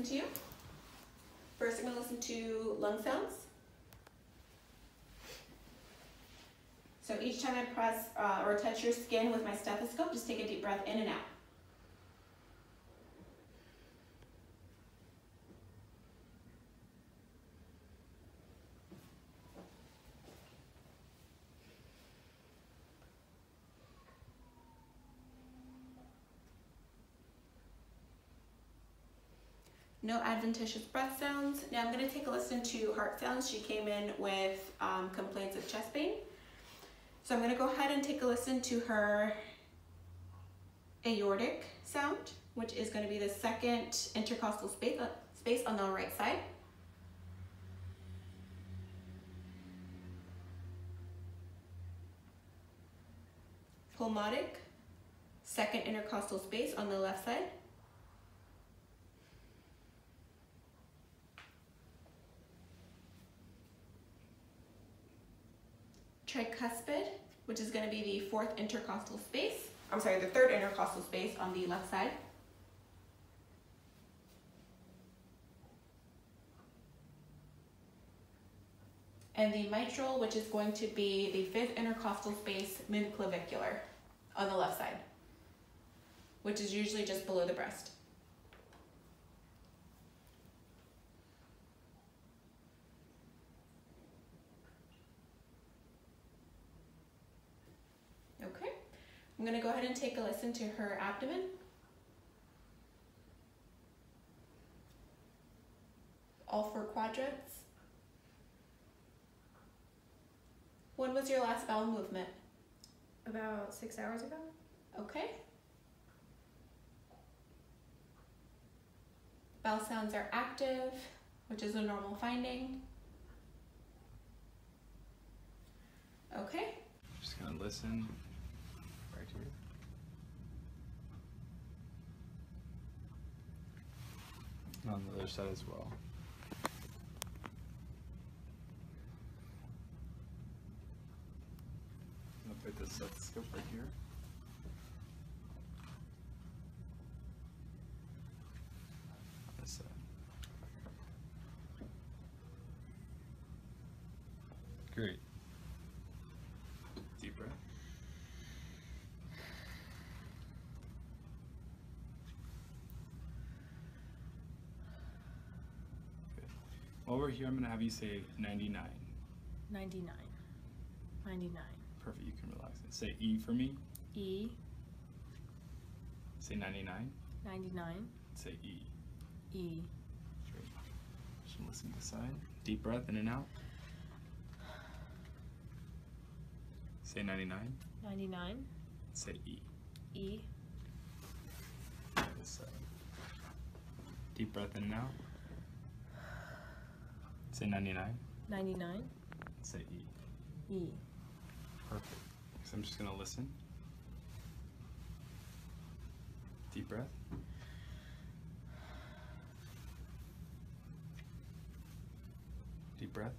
listen to you. First, I'm going to listen to lung sounds. So each time I press uh, or touch your skin with my stethoscope, just take a deep breath in and out. No adventitious breath sounds. Now I'm going to take a listen to heart sounds. She came in with um, complaints of chest pain. So I'm going to go ahead and take a listen to her aortic sound, which is going to be the second intercostal space, uh, space on the right side. Pulmonic, second intercostal space on the left side. Tricuspid, which is going to be the fourth intercostal space. I'm sorry, the third intercostal space on the left side. And the mitral, which is going to be the fifth intercostal space midclavicular on the left side, which is usually just below the breast. I'm gonna go ahead and take a listen to her abdomen. All four quadrants. When was your last bowel movement? About six hours ago. Okay. Bowel sounds are active, which is a normal finding. Okay. Just gonna listen. On the other side as well. Gonna put the stethoscope right here. This side. Great. Deep breath. Over here, I'm gonna have you say 99. 99. 99. Perfect, you can relax. Say E for me. E. Say 99. 99. Say E. E. Great. Just listen to the side. Deep breath in and out. Say 99. 99. Say E. E. This side. Deep breath in and out. Say 99. 99. Say E. E. Perfect. So I'm just going to listen. Deep breath. Deep breath.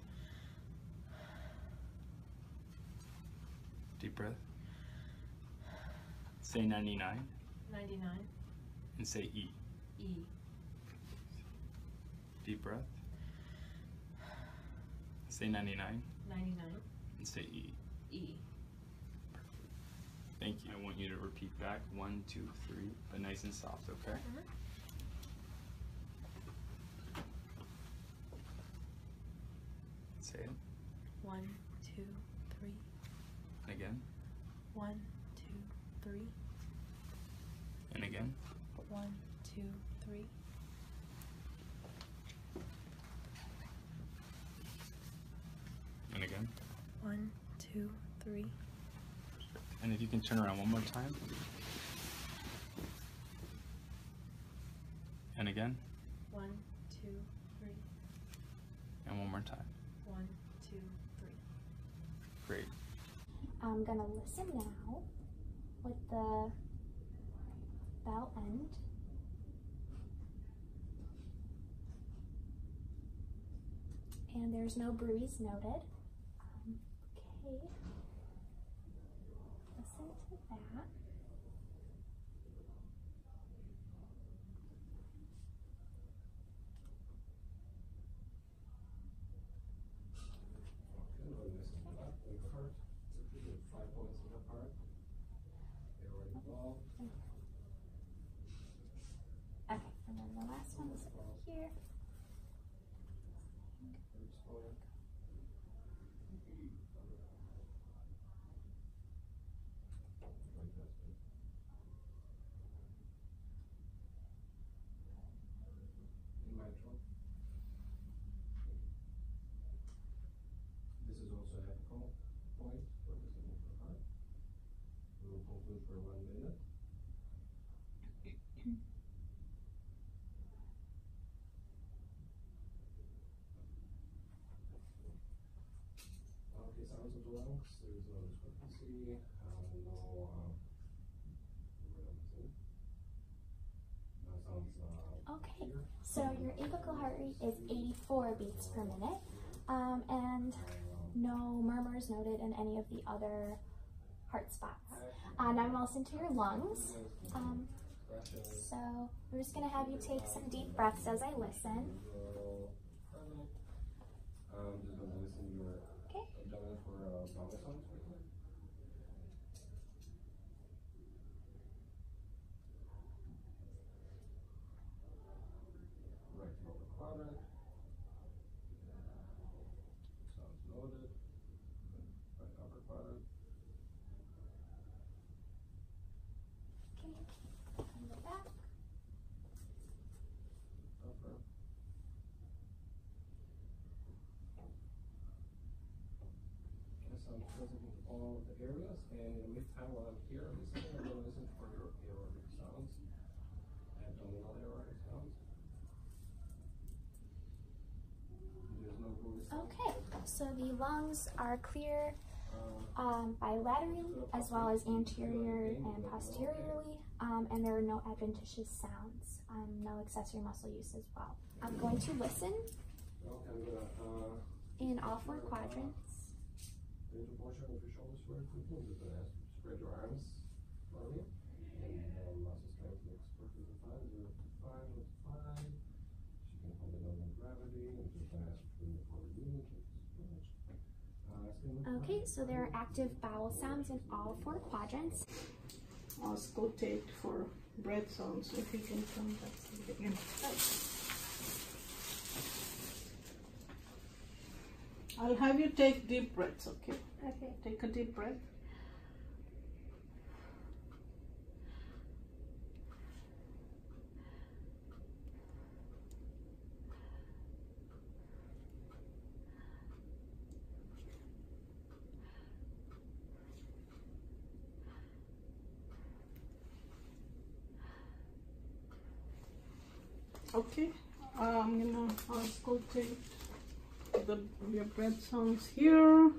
Deep breath. Say 99. 99. And say E. E. Deep breath. Say 99. 99. And say E. E. Perfect. Thank you. I want you to repeat back one, two, three, but nice and soft, okay? Mm -hmm. Say it. One, two, three. Again. One, two, three. And again. One, two, three. And again. One, two, three. And if you can turn around one more time. And again. One, two, three. And one more time. One, two, three. Great. I'm gonna listen now with the bell end. And there's no bruits noted. Um, okay. That. here. This is also a apical point for the signal for heart. We will conclude for one minute. Okay, sounds of the lungs, there is no discrepancy, uh, no, uh, what am I saying? Uh, sounds, uh, Okay, clear. So your apical heart rate is 84 beats per minute, um, and no murmurs noted in any of the other heart spots. Uh, now I'm gonna listen to your lungs. Um, so we're just gonna have you take some deep breaths as I listen. Um, just gonna listen to your Okay. abdomen for uh, bowel sounds right here. Right lower quadrant. Sounds loaded. Right upper quadrant. Okay, come the back. Upper. Okay, sounds present in all the areas, and in the meantime, while I'm here listening, I'm gonna for your aortic sounds, abdominal aortic sounds. There's no. Okay, so the lungs are clear Uh, um, bilaterally as well as anterior and posteriorly, um, and there are no adventitious sounds, um, no accessory muscle use as well. I'm going to listen okay, I'm gonna, in all four quadrants. Into portion of your shoulders very quickly, just gonna ask you to spread your arms for me. And, um, muscle strength looks perfectly fine, zero to five, looks fine. She can hold it under gravity, and just gonna ask you to forward unit, uh, Okay, so there are active bowel sounds in all four quadrants. auscultate for breath sounds. If you can come back again. I'll have you take deep breaths, okay? Okay. Take a deep breath. Okay, uh, I'm gonna auscultate the your breath sounds here.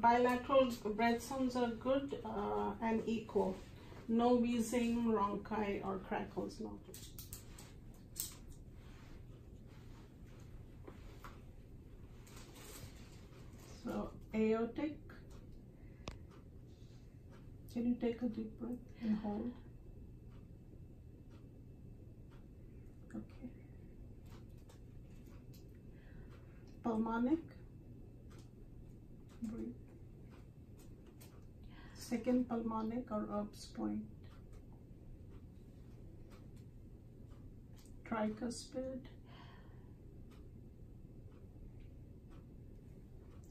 Bilateral breath sounds are good uh, and equal. No wheezing, rhonchi, or crackles noted. So, aortic. Can you take a deep breath and hold? Okay. Pulmonic. Breathe. Second pulmonic or Erb's point. Tricuspid.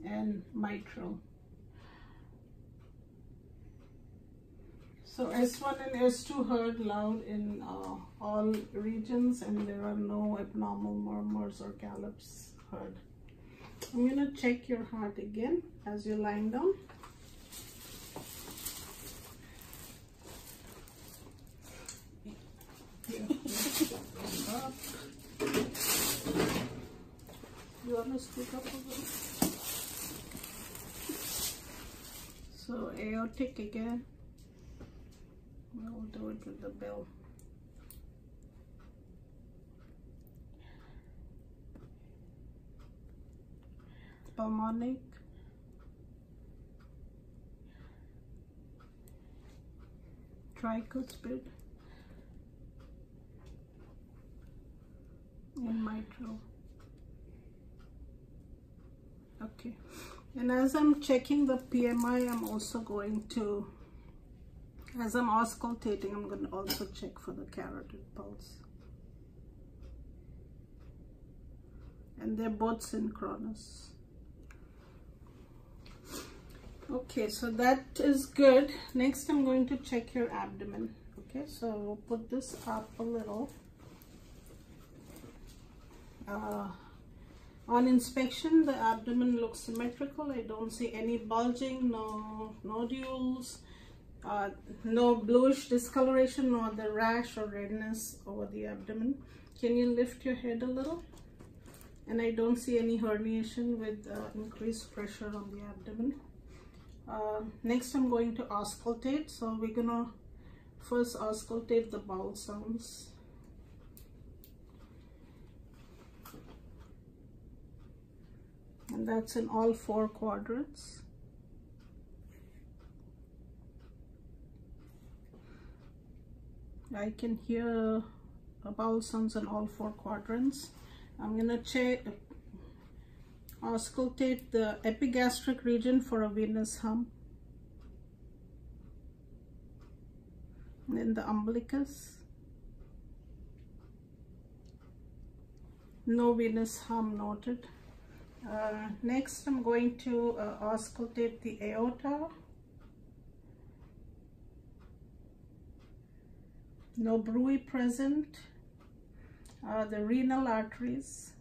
And mitral. So S1 and S2 heard loud in uh, all regions and there are no abnormal murmurs or gallops heard. I'm gonna check your heart again as you're lying down. Here, up. You wanna scoot up a little? So aortic again. We'll do it with the bell. pulmonic, tricuspid, and mitral. Okay, and as I'm checking the PMI, I'm also going to, as I'm auscultating, I'm going to also check for the carotid pulse. And they're both synchronous. Okay, so that is good. Next, I'm going to check your abdomen. Okay, so we'll put this up a little. Uh, on inspection, the abdomen looks symmetrical. I don't see any bulging, no nodules, uh, no bluish discoloration, nor the rash or redness over the abdomen. Can you lift your head a little? And I don't see any herniation with uh, increased pressure on the abdomen. Uh, next, I'm going to auscultate. So we're gonna first auscultate the bowel sounds. And that's in all four quadrants. I can hear bowel sounds in all four quadrants. I'm gonna check auscultate the epigastric region for a venous hum. And then the umbilicus. No venous hum noted. Uh, next, I'm going to uh, auscultate the aorta. No bruit present. Uh, the renal arteries.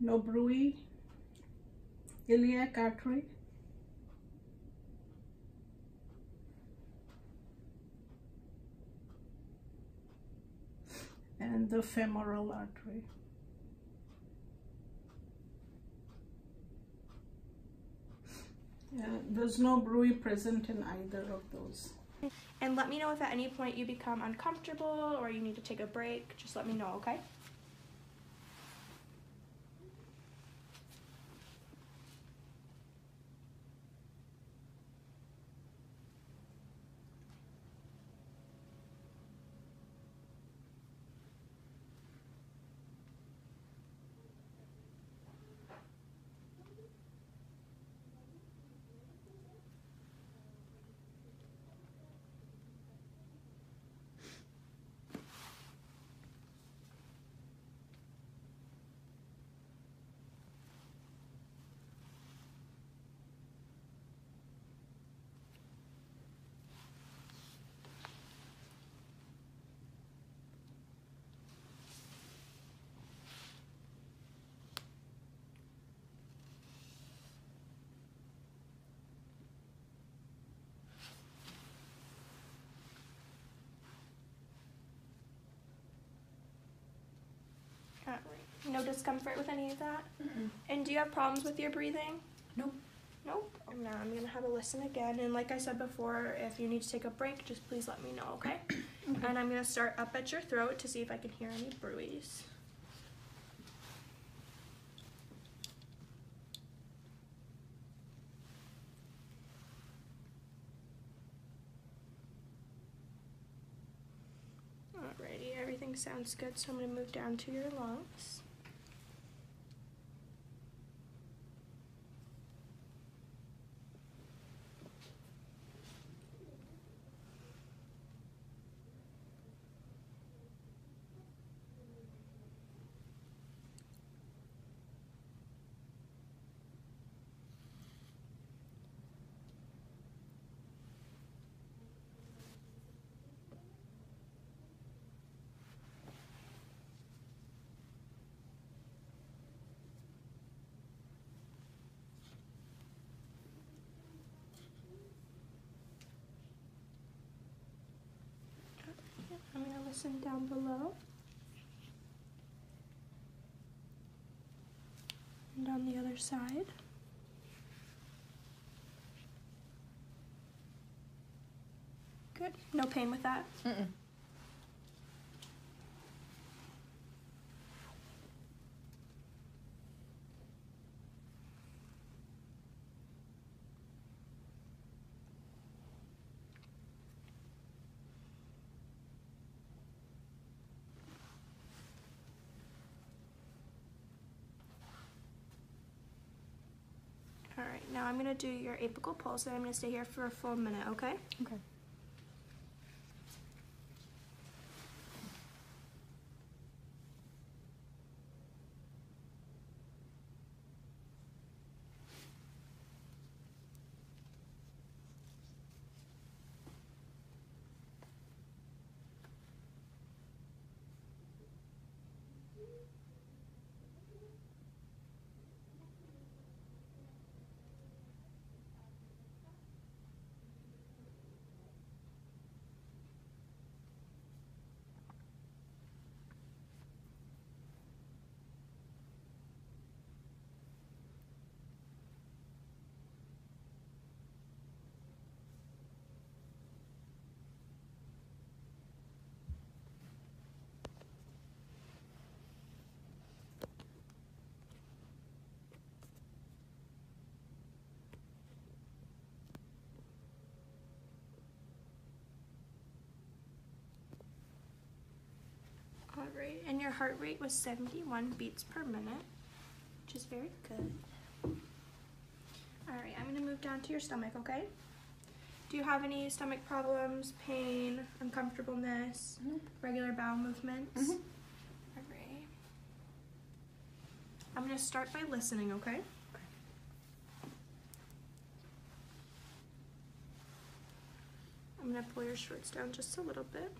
No bruit. Iliac artery. And the femoral artery. Yeah, there's no bruit present in either of those. And let me know if at any point you become uncomfortable or you need to take a break. Just let me know, okay? Alright. No discomfort with any of that? And do you have problems with your breathing? Nope. Nope. Oh, now I'm gonna have a listen again. And like I said before, if you need to take a break, just please let me know, okay? And I'm gonna start up at your throat to see if I can hear any bruits. Alrighty, everything sounds good, so I'm gonna move down to your lungs. Listen down below. And on the other side. Good. No pain with that? Now I'm gonna do your apical pulse and I'm gonna stay here for a full minute, okay? Okay. And your heart rate was 71 beats per minute, which is very good. All right, I'm gonna move down to your stomach, okay? Do you have any stomach problems, pain, uncomfortableness, regular bowel movements? Mhm. All right. I'm gonna start by listening, okay? I'm gonna pull your shorts down just a little bit.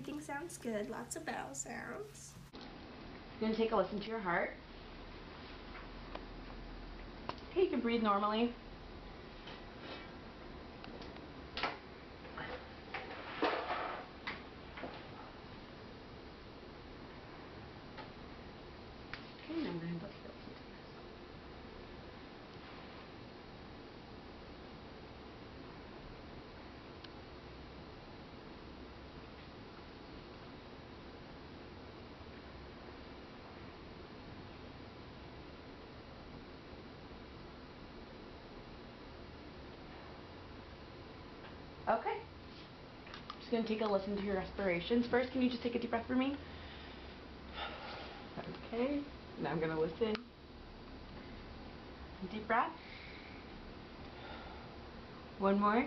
Everything sounds good. Lots of bell sounds. Gonna take a listen to your heart. Okay, you can breathe normally. Okay, now I'm gonna look here. Okay. Just gonna take a listen to your respirations first. Can you just take a deep breath for me? Okay. Now I'm gonna listen. Deep breath. One more.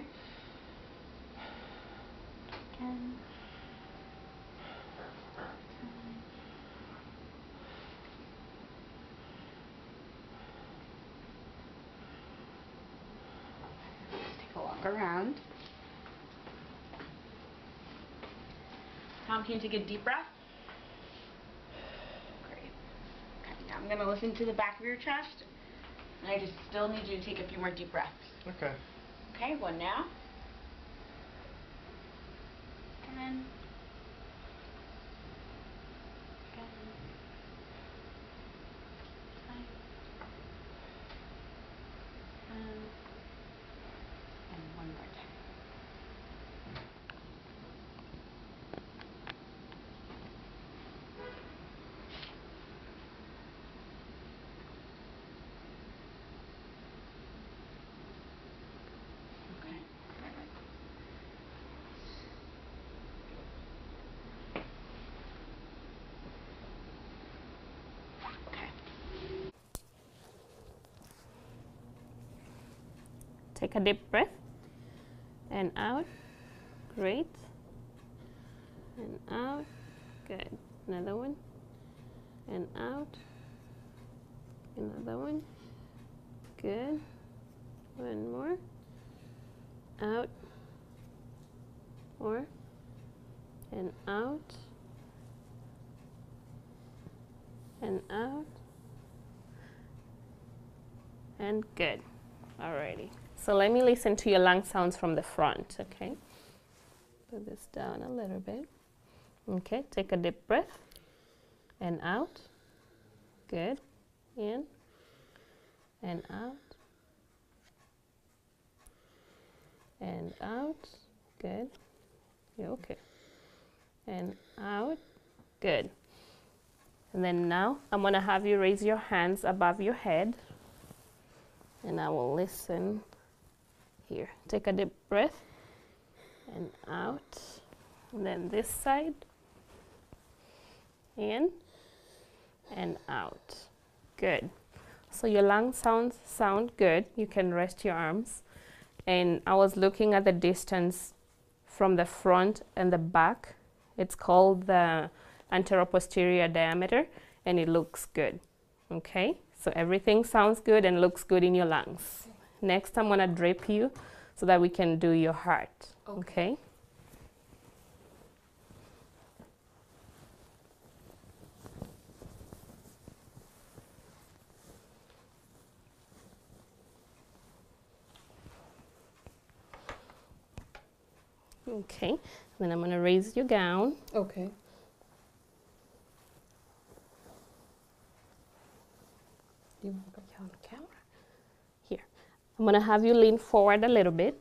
Again. Just take a walk around. Tom, can you take a deep breath? Great. Okay, now I'm gonna listen to the back of your chest. And I just still need you to take a few more deep breaths. Okay. Okay, one now. Again. Again. Time. Um, and one more time. Okay. Okay. Take a deep breath and out. Great. And out. Good. Another one. and out. Another one. Good. One more. Out. More. And out. And out. And good. Alrighty. So let me listen to your lung sounds from the front, okay? Put this down a little bit. Okay, take a deep breath and out. Good. In and out. And out. Good. Yeah, okay. And out. Good. And then now I'm going to have you raise your hands above your head. And I will listen here. Take a deep breath and out. And then this side. In and out. Good. So your lung sounds sound good. You can rest your arms. And I was looking at the distance from the front and the back. It's called the anteroposterior diameter and it looks good. Okay? So everything sounds good and looks good in your lungs. Next I'm going to drape you so that we can do your heart. okay? Okay, then I'm gonna raise your gown. Okay. You want to put you on the camera? Here. I'm gonna have you lean forward a little bit.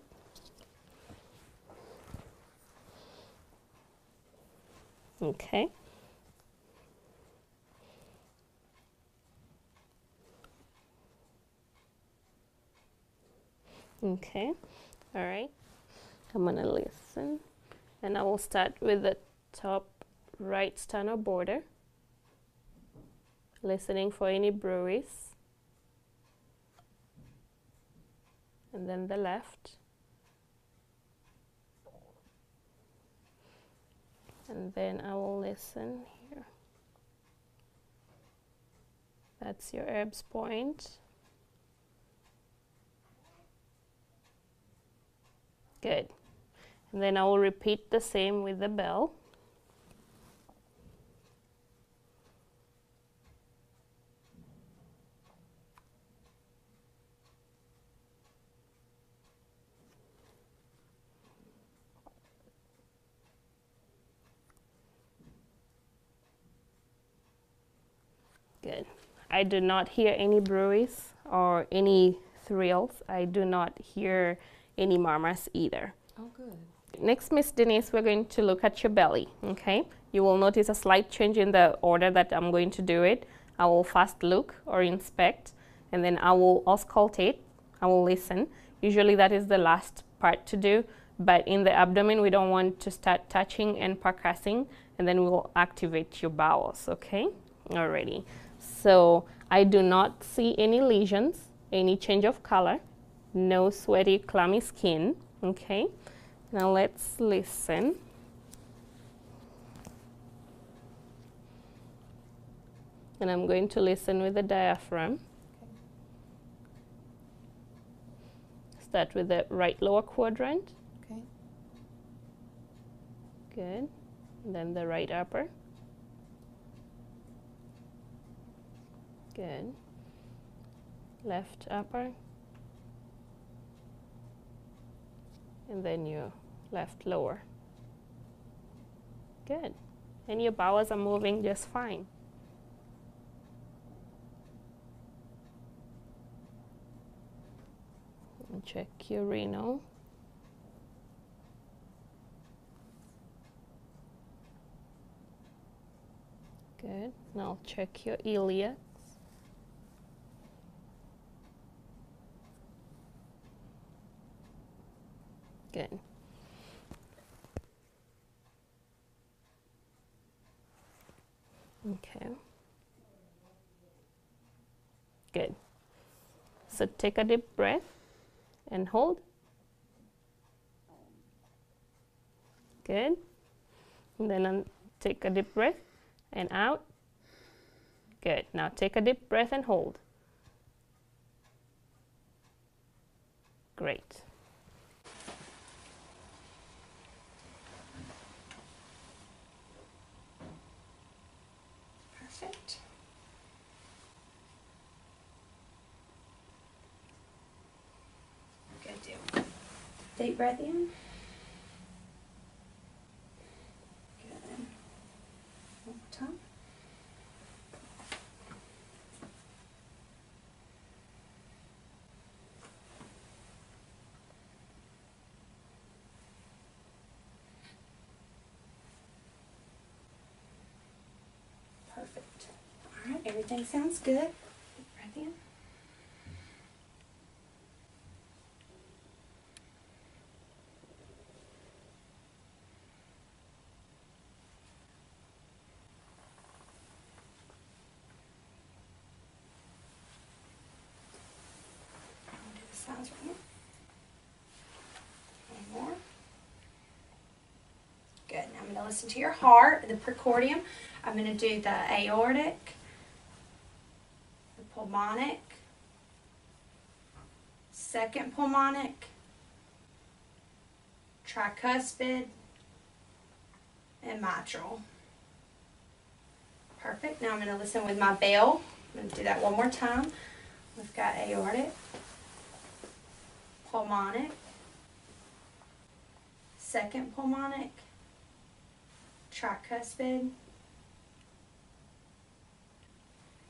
Okay. Okay, all right. I'm gonna listen and I will start with the top right sternal border, listening for any bruits. And then the left. And then I will listen here. That's your Erb's point. Good. And then I will repeat the same with the bell. Good. I do not hear any bruits or any thrills. I do not hear any murmurs either. Oh, good. Next, Miss Denise, we're going to look at your belly, okay? You will notice a slight change in the order that I'm going to do it. I will first look or inspect, and then I will auscultate, I will listen. Usually that is the last part to do, but in the abdomen, we don't want to start touching and percussing, and then we'll activate your bowels, okay? Alrighty. So I do not see any lesions, any change of color, no sweaty, clammy skin, okay? Now let's listen. And I'm going to listen with the diaphragm. Start with the right lower quadrant. Okay. Good. And then the right upper. Good. Left upper. And then your left lower. Good. And your bowels are moving just fine. And check your renal. Good. Now check your iliacs. Good. Okay. Good. So take a deep breath and hold. Good. And then um, take a deep breath and out. Good. Now take a deep breath and hold. Great. Perfect. Good deal. Deep breath in. Good. One more time. Perfect. All right, everything sounds good. Deep breath in. I'll do the sounds right. One more. Good. Now I'm going to listen to your heart, the precordium. I'm going to do the aortic, the pulmonic, second pulmonic, tricuspid, and mitral. Perfect. Now I'm going to listen with my bell. I'm going to do that one more time. We've got aortic, pulmonic, second pulmonic, tricuspid,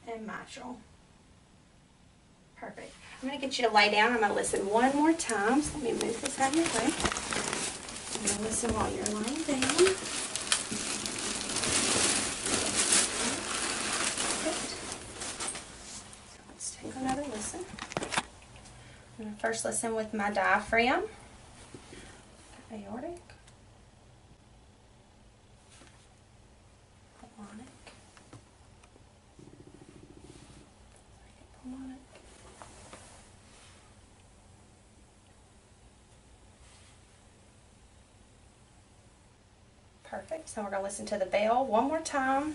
and mitral. Perfect. I'm going to get you to lay down. I'm going to listen one more time. So let me move this out of your way. I'm going to listen while you're lying down. Perfect. Let's take another listen. I'm going to first listen with my diaphragm. Aortic. Pulmonic. Second pulmonic. Perfect. So we're going to listen to the bell one more time.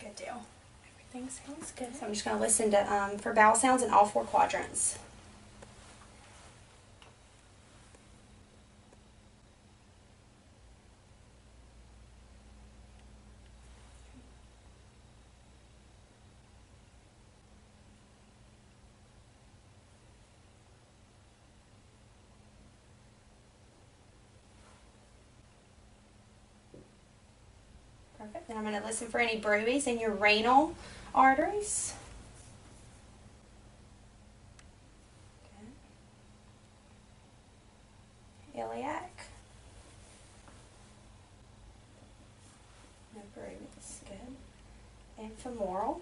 Good deal. Everything sounds good. So I'm just going to listen to um, for bowel sounds in all four quadrants. Perfect. Then I'm going to listen for any bruits in your renal arteries. Iliac. No. Good. And femoral.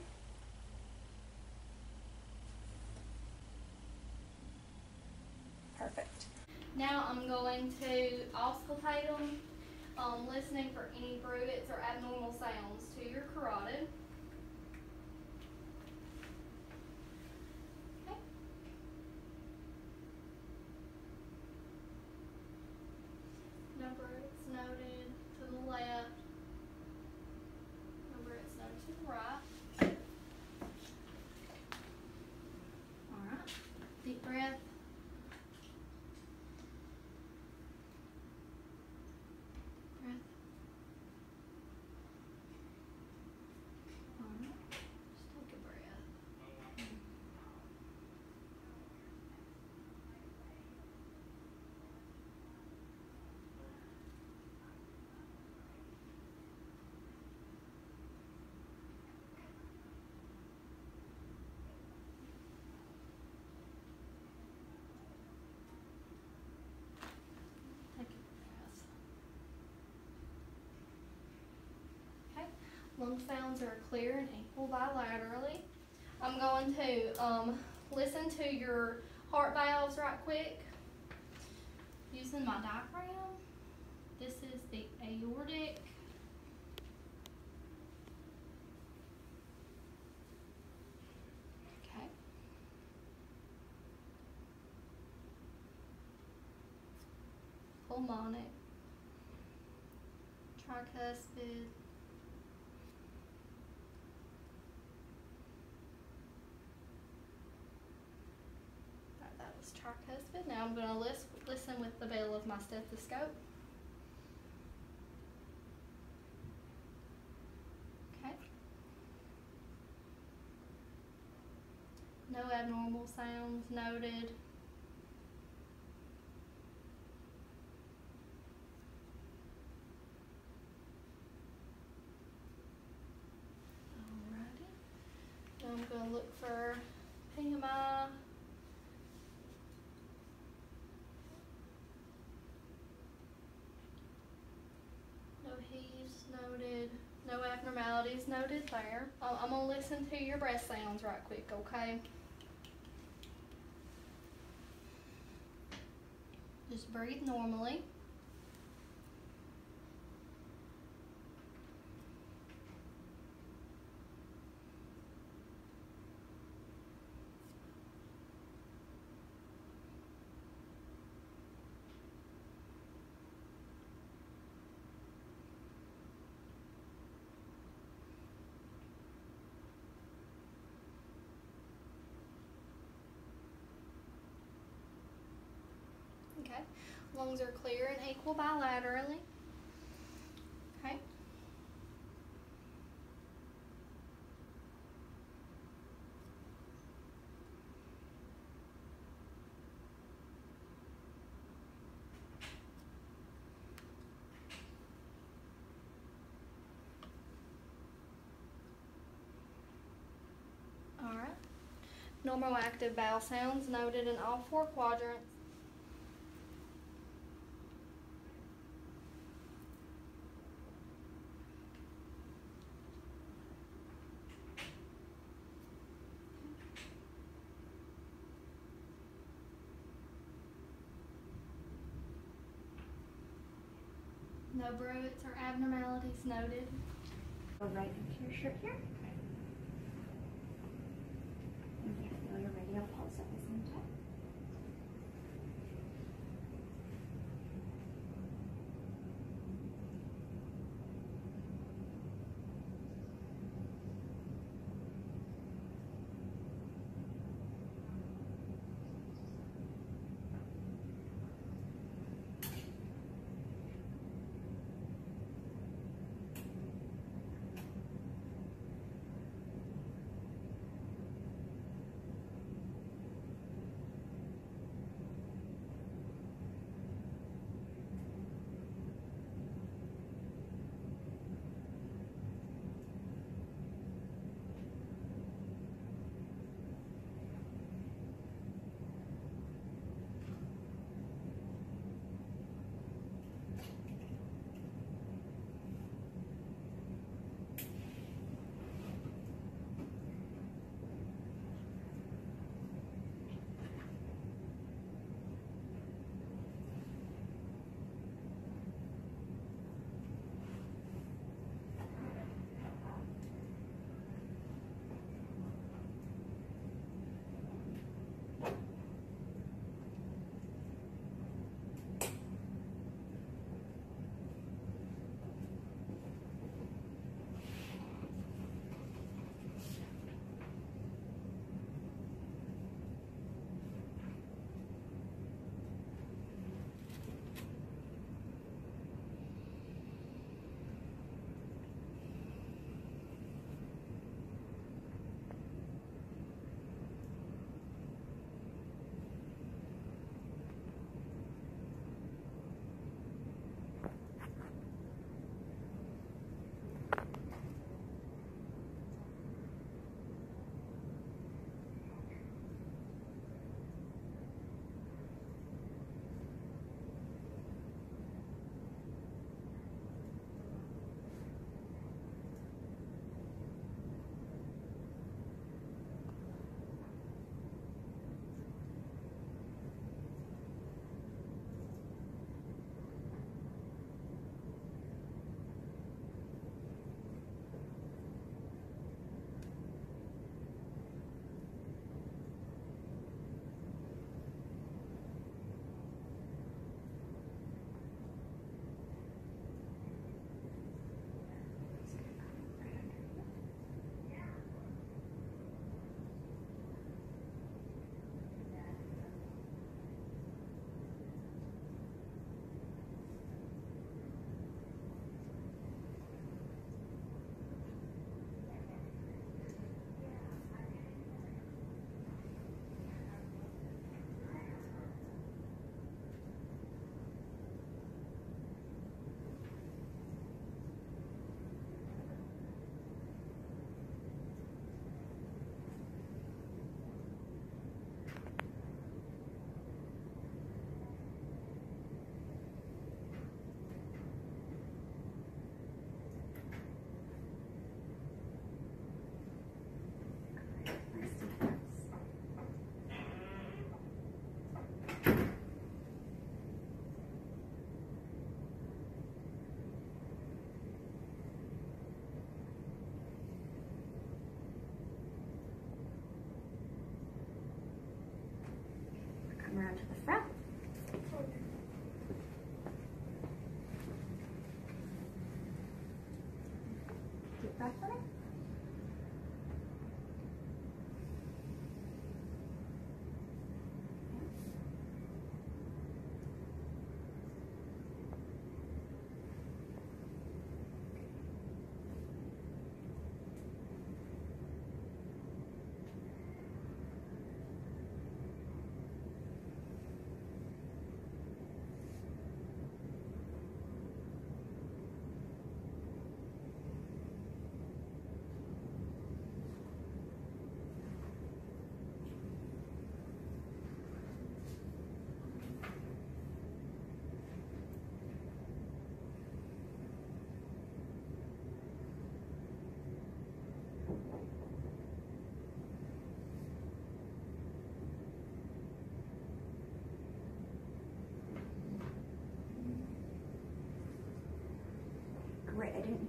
Perfect. Now I'm going to auscultate them, um, listening for any bruits or abnormal sounds to your carotid. Lung sounds are clear and equal bilaterally. I'm going to um, listen to your heart valves right quick using my diaphragm. This is the aortic. Okay. Pulmonic. Tricuspid. Tricuspid. Now I'm going to lis- listen with the bell of my stethoscope. Okay. No abnormal sounds noted. Alrighty. Now I'm going to look for PMI. No heaves noted. No noted there. I'm gonna listen to your breath sounds right quick, okay? Just breathe normally. Okay. Lungs are clear and equal bilaterally. Okay. All right. Normal active bowel sounds noted in all four quadrants. No or abnormalities noted. Go right into your shirt here.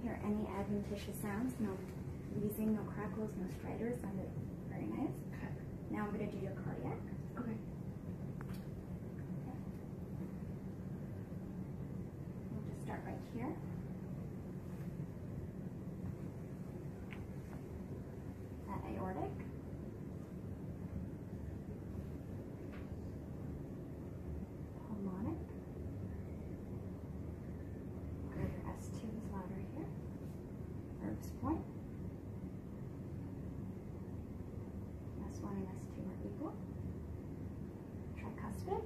Didn't hear any adventitious sounds, no wheezing, no crackles, no stridors, sounded very nice. Okay. Now I'm gonna do your cardiac. Okay. We'll just start right here. At aortic. Pulmonic. Greater S2 is louder here. Erb's point. S1 and S2 are equal. Tricuspid.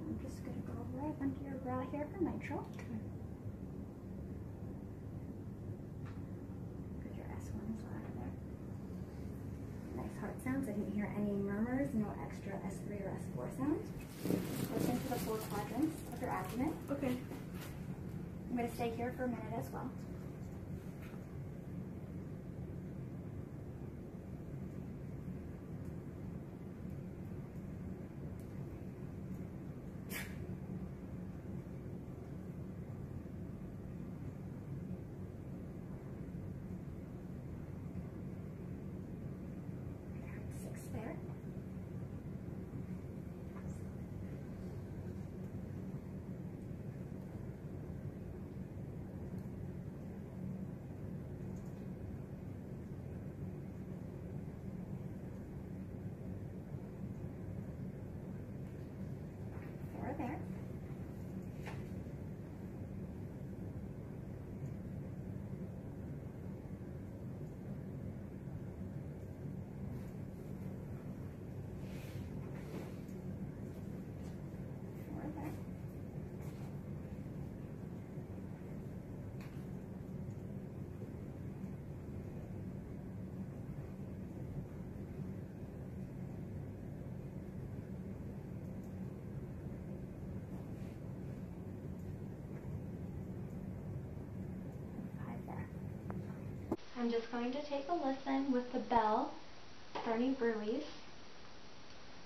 I'm just going to go right under your brow here for mitral. Good, your S1 is louder there. Nice heart sounds. I didn't hear any murmurs, no extra S3 or S4 sounds. Listen to the four quadrants of your abdomen. Okay. I'm going to stay here for a minute as well. Six there. Four there. Four there. Five there. I'm just going to take a listen with the bell Bernie bruise.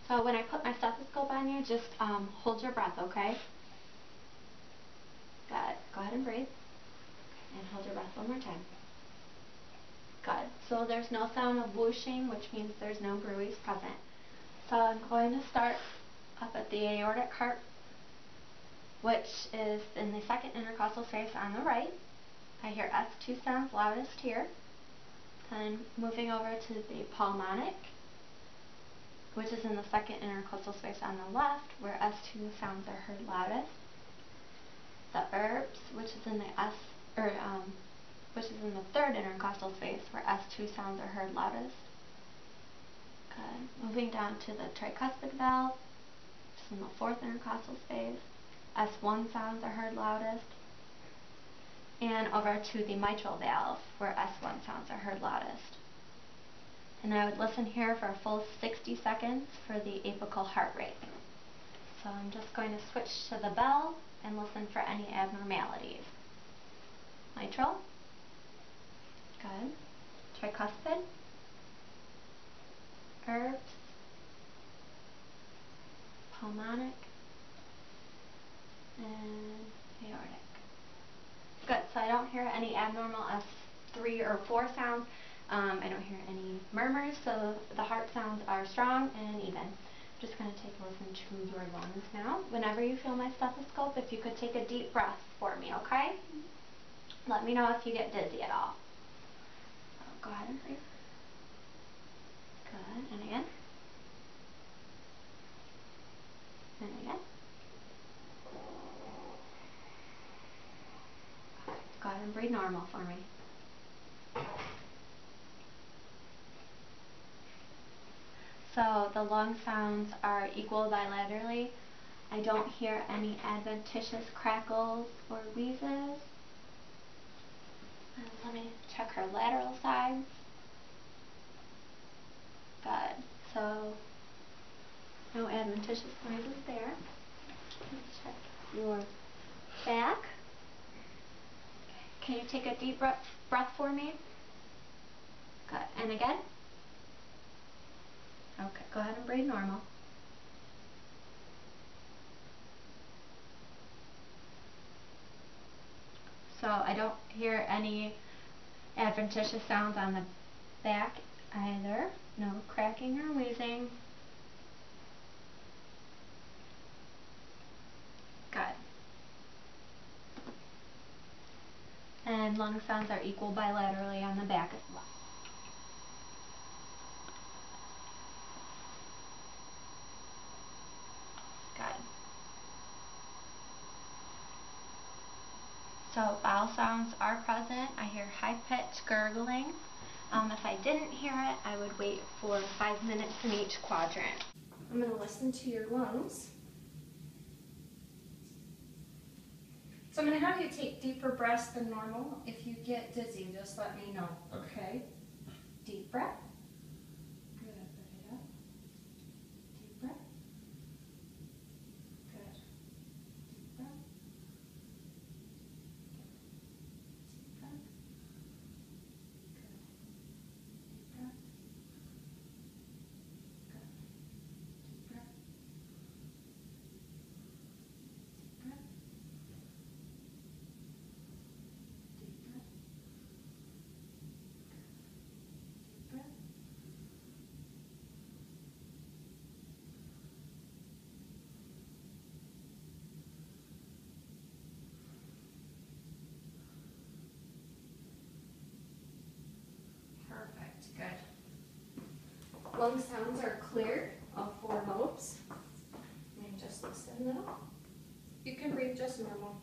So when I put my stethoscope on you, just um, hold your breath, okay? Good. Go ahead and breathe. And hold your breath one more time. Good. So there's no sound of whooshing, which means there's no bruits present. So I'm going to start up at the aortic heart, which is in the second intercostal space on the right. I hear S2 sounds loudest here. Then moving over to the pulmonic, which is in the second intercostal space on the left, where S2 sounds are heard loudest. The Erb's, which is in the S, or um, which is in the third intercostal space, where S2 sounds are heard loudest. Good. Moving down to the tricuspid valve, which is in the fourth intercostal space. S1 sounds are heard loudest and over to the mitral valve where S1 sounds are heard loudest. And I would listen here for a full 60 seconds for the apical heart rate. So I'm just going to switch to the bell and listen for any abnormalities. Mitral. Good. Tricuspid. Erb's. Pulmonic. And aortic. Good, so I don't hear any abnormal S3 or 4 sounds. Um, I don't hear any murmurs, so the heart sounds are strong and even. I'm Just going to take a listen to your lungs now. Whenever you feel my stethoscope, if you could take a deep breath for me, okay? Let me know if you get dizzy at all. So go ahead and breathe. Good. And again. And again. Go ahead and breathe normal for me. So the lung sounds are equal bilaterally. I don't hear any adventitious crackles or wheezes. And let me check her lateral sides. Good. So no adventitious noises there. Let's check your back. Can you take a deep breath, breath for me? Good. And again? Okay, go ahead and breathe normal. So I don't hear any adventitious sounds on the back either. No cracking or wheezing. Good. And lung sounds are equal bilaterally on the back as well. Good. So bowel sounds are present. I hear high-pitched gurgling. Um, if I didn't hear it, I would wait for five minutes in each quadrant. I'm going to listen to your lungs. So I'm going to have you take deeper breaths than normal. If you get dizzy, just let me know. Okay? Deep breath. Good. Bring it up. Deep breath. Good. Deep breath. Deep breath. Good. Deep breath. Good. Deep breath. Deep breath. Deep breath. Deep breath. Perfect, good. Lung sounds are clear, all four lobes. Me just listen now. You can breathe just normal.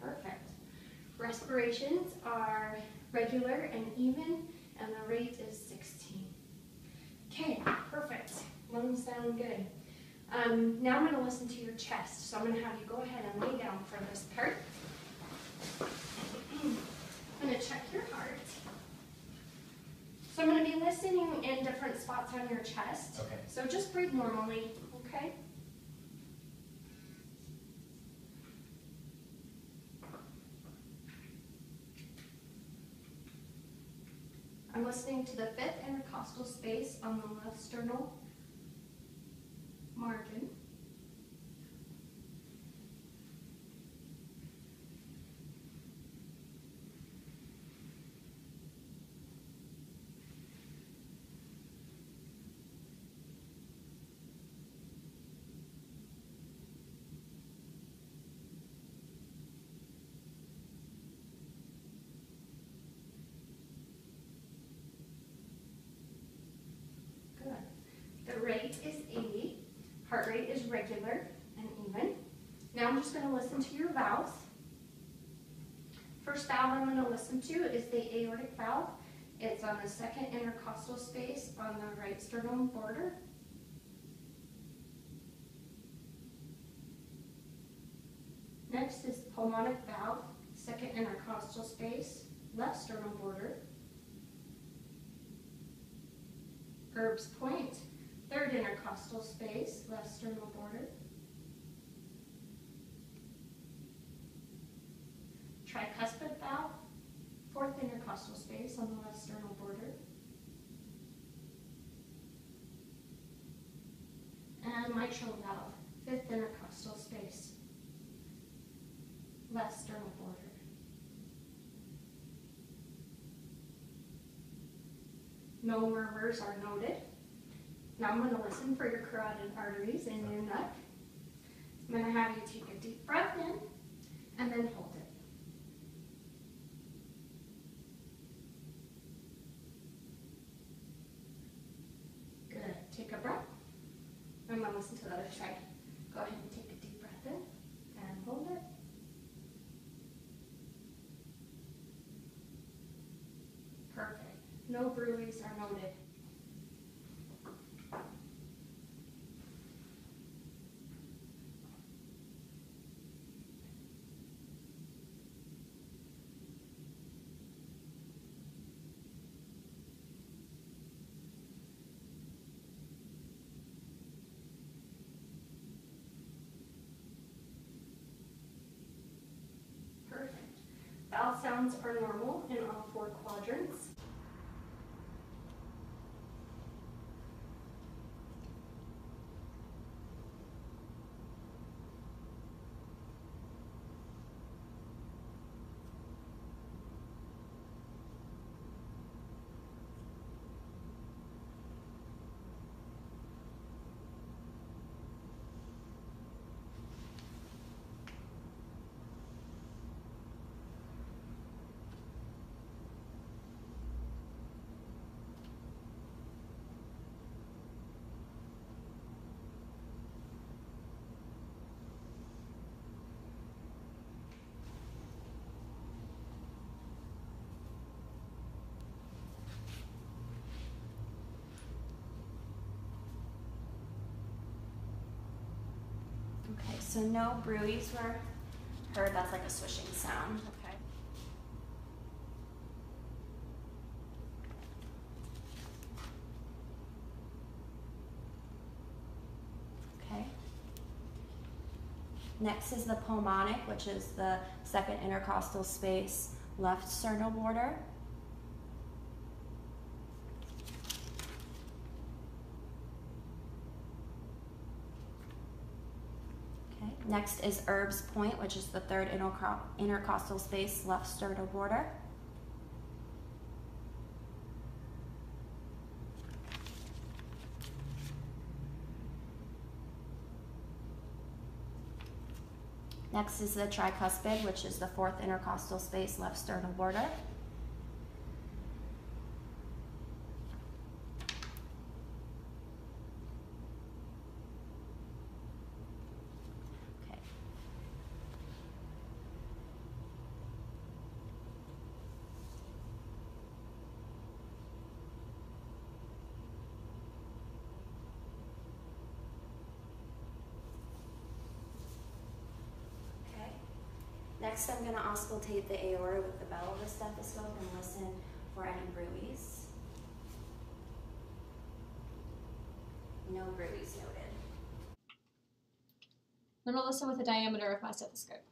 Perfect. Respirations are regular and even, and the rate is 16. Okay, perfect. Lungs sound good. Um, now I'm going to listen to your chest. So I'm going to have you go ahead and lay down for this part. I'm going to check your heart. So I'm going to be listening in different spots on your chest. Okay. So just breathe normally, okay? Listening to the fifth intercostal space on the left sternal margin. Good. The rate is 80. Heart rate is regular and even. Now I'm just going to listen to your valves. First valve I'm going to listen to is the aortic valve. It's on the second intercostal space on the right sternum border. Next is the pulmonic valve, second intercostal space, left sternum border. Erb's point, Third intercostal space, left sternal border. Tricuspid valve, fourth intercostal space on the left sternal border. And mitral valve, fifth intercostal space, left sternal border. No murmurs are noted. Now I'm going to listen for your carotid arteries in your neck. I'm going to have you take a deep breath in and then hold it. Good. Take a breath. I'm going to listen to the other side. Go ahead and take a deep breath in and hold it. Perfect. No bruits are noted. Perfect. Bowel sounds are normal in all four quadrants. Okay, so no bruits were heard. That's like a swishing sound. Okay. Okay. Next is the pulmonic, which is the second intercostal space, left sternal border. Okay. Next is Erb's point, which is the third interco- intercostal space, left sternal border. Next is the tricuspid, which is the fourth intercostal space, left sternal border. Okay. Next, I'm going to auscultate the aorta with the bell of the stethoscope and listen for any bruits. No bruits noted. I'm going to listen with the diaphragm of my stethoscope.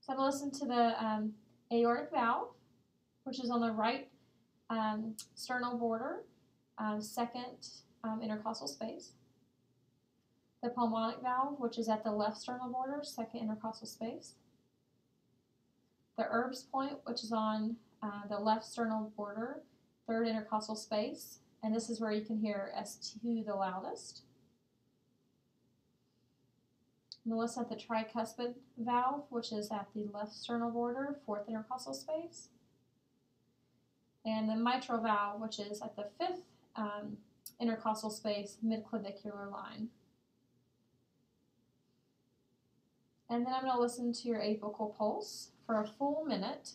So I'm going to listen to the um, aortic valve, which is on the right um, sternal border, um, second um, intercostal space. The pulmonic valve, which is at the left sternal border, second intercostal space. The Erb's point, which is on uh, the left sternal border, third intercostal space. And this is where you can hear S2 the loudest. Melissa at the tricuspid valve, which is at the left sternal border, fourth intercostal space. And the mitral valve, which is at the fifth um, intercostal space, midclavicular line. And then I'm going to listen to your apical pulse for a full minute.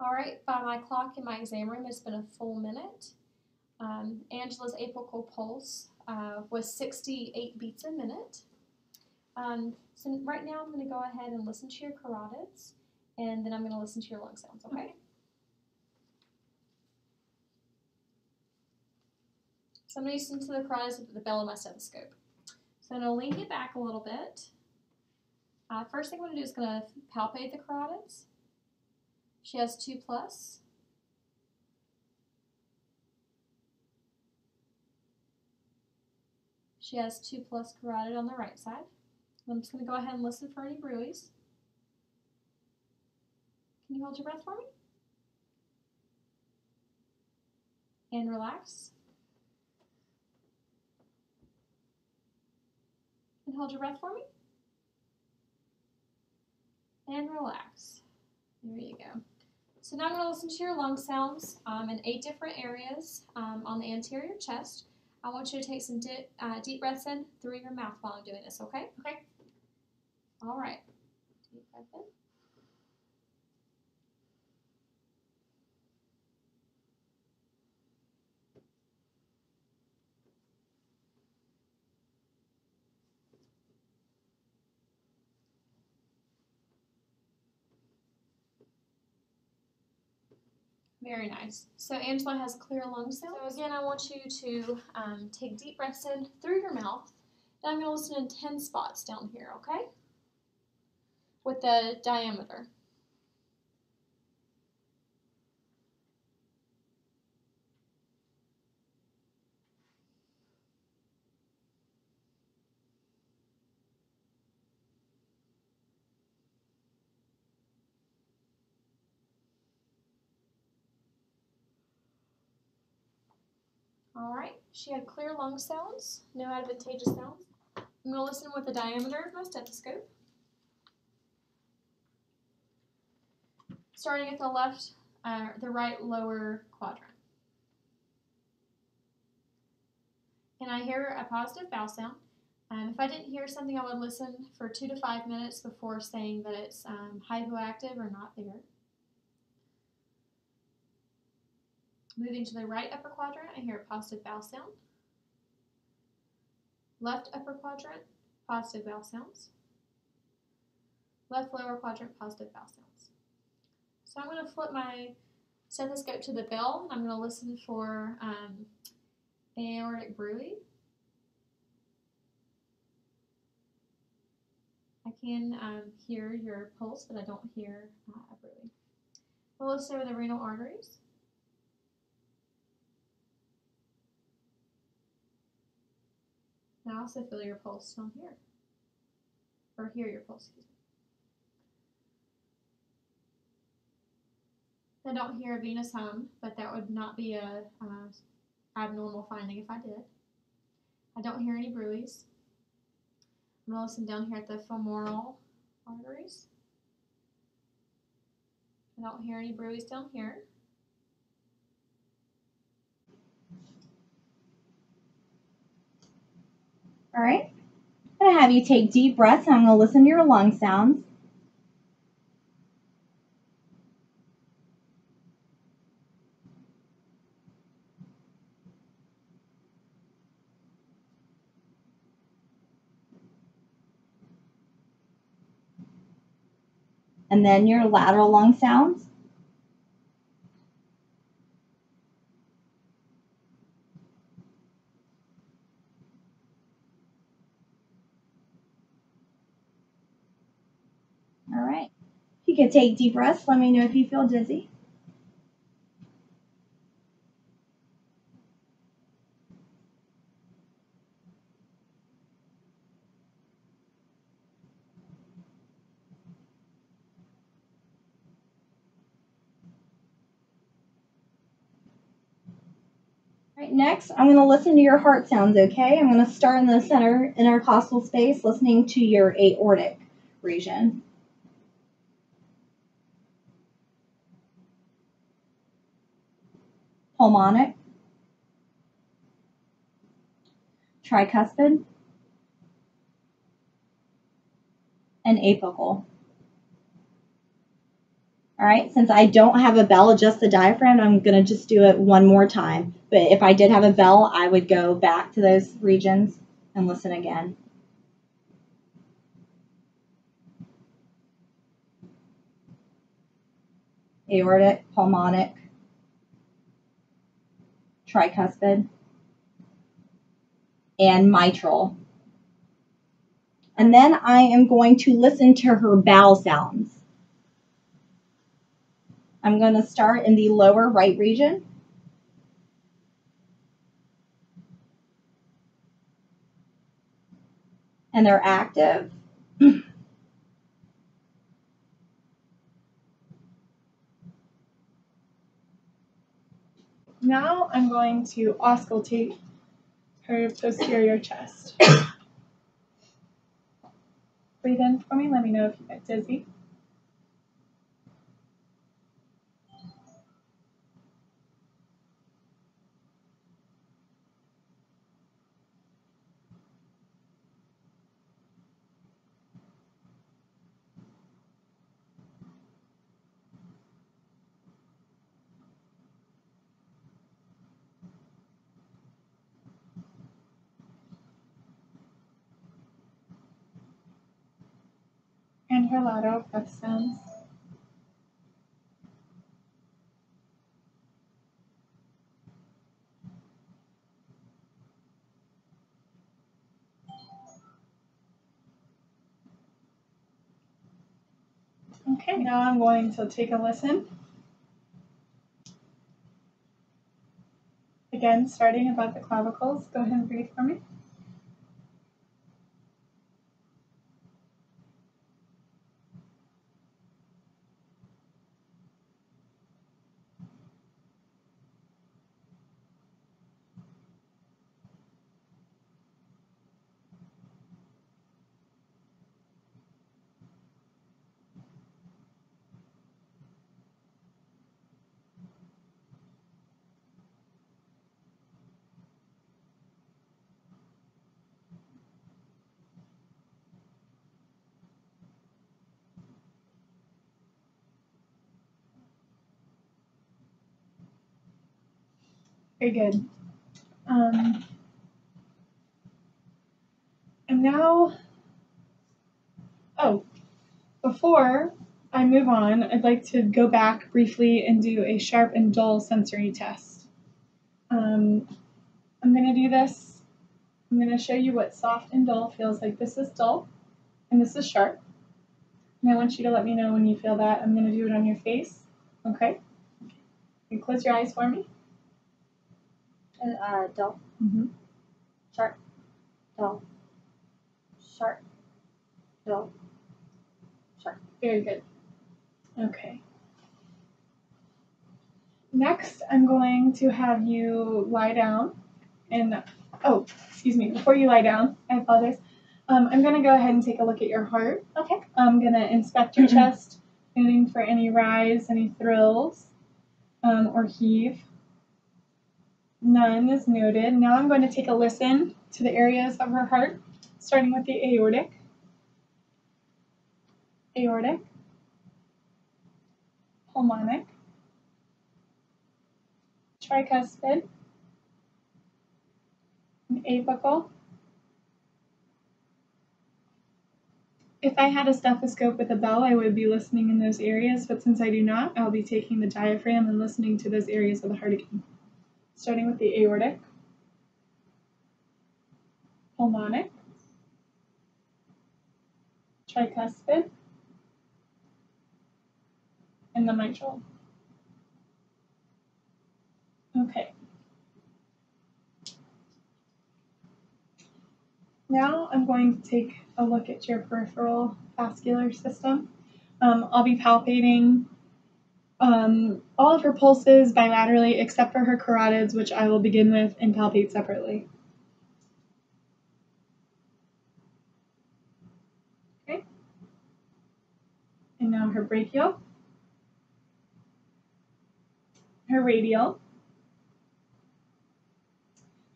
All right, by my clock in my exam room, it's been a full minute. Um, Angela's apical pulse uh, was 68 beats a minute. Um, so right now I'm going to go ahead and listen to your carotids, and then I'm going to listen to your lung sounds, okay? So I'm going to listen to the carotids with the bell of my stethoscope. So I'm going to lean it back a little bit. Uh, first thing I'm going to do is going to palpate the carotids. She has 2 plus. She has 2 plus carotid on the right side. I'm just going to go ahead and listen for any bruits. Can you hold your breath for me? And relax. And hold your breath for me. And relax. There you go. So now I'm going to listen to your lung sounds um, in eight different areas um, on the anterior chest. I want you to take some di uh, deep breaths in through your mouth while I'm doing this, okay? Okay. All right. Deep breath in. Very nice. So Angela has clear lung sounds. So again, I want you to um, take deep breaths in through your mouth. And I'm going to listen in 10 spots down here, okay? With the diaphragm. All right, she had clear lung sounds, no adventitious sounds. I'm going to listen with the diaphragm of my stethoscope. Starting at the left, uh, the right lower quadrant. And I hear a positive bowel sound. Um, if I didn't hear something, I would listen for two to five minutes before saying that it's um, hypoactive or not there. Moving to the right upper quadrant, I hear a positive bowel sound. Left upper quadrant, positive bowel sounds. Left lower quadrant, positive bowel sounds. So I'm going to flip my stethoscope to the bell. And I'm going to listen for um, aortic bruit. I can um, hear your pulse, but I don't hear uh, a bruit. We'll listen over the renal arteries. I also feel your pulse down here. Or hear your pulse, excuse me. I don't hear a venous hum, but that would not be a uh, abnormal finding if I did. I don't hear any bruits. I'm going to listen down here at the femoral arteries. I don't hear any bruits down here. All right. I'm going to have you take deep breaths and I'm going to listen to your lung sounds. And then your lateral lung sounds. All right. You can take deep breaths. Let me know if you feel dizzy. All right, next, I'm going to listen to your heart sounds, okay? I'm going to start in the center intercostal space, listening to your aortic region. Pulmonic, tricuspid, and apical. All right, since I don't have a bell, just the diaphragm, I'm gonna just do it one more time. But if I did have a bell, I would go back to those regions and listen again. Aortic, pulmonic, tricuspid, and mitral. And then I am going to listen to her bowel sounds. I'm going to start in the lower right region. And they're active. Now I'm going to auscultate her posterior chest. Breathe in for me. Let me know if you get dizzy. Lateral breath sounds. Okay, now I'm going to take a listen. Again, starting above the clavicles, go ahead and breathe for me. Very good. Um, and now, oh, before I move on, I'd like to go back briefly and do a sharp and dull sensory test. Um, I'm going to do this. I'm going to show you what soft and dull feels like. This is dull, and this is sharp. And I want you to let me know when you feel that. I'm going to do it on your face. Okay? You close your eyes for me. Uh, dull, Mm-hmm. sharp, dull, sharp, dull, sharp. Very good. Okay. Next, I'm going to have you lie down and, oh, excuse me, before you lie down, I apologize. Um, I'm going to go ahead and take a look at your heart. Okay. I'm going to inspect your chest, feeling for any rise, any thrills, um, or heave. None is noted. Now I'm going to take a listen to the areas of her heart, starting with the aortic. Aortic. Pulmonic. Tricuspid. And apical. If I had a stethoscope with a bell, I would be listening in those areas, but since I do not, I'll be taking the diaphragm and listening to those areas of the heart again starting with the aortic, pulmonic, tricuspid, and the mitral. Okay. Now I'm going to take a look at your peripheral vascular system. Um, I'll be palpating um, all of her pulses bilaterally except for her carotids, which I will begin with and palpate separately. Okay. And now her brachial, her radial,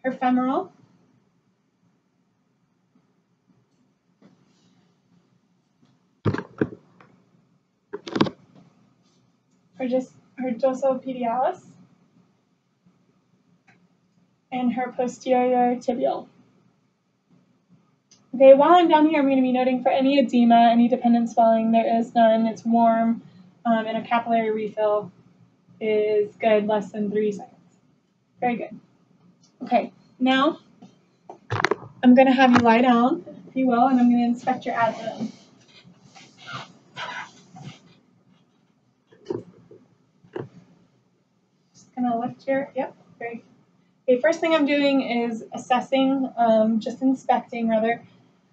her femoral, her just her dorsalis pedis and her posterior tibial. Okay, while I'm down here, I'm going to be noting for any edema, any dependent swelling, there is none. It's warm, um, and a capillary refill is good, less than three seconds. Very good. Okay, now I'm going to have you lie down, if you will, and I'm going to inspect your abdomen. To lift yep, very Okay, first thing I'm doing is assessing, um, just inspecting rather.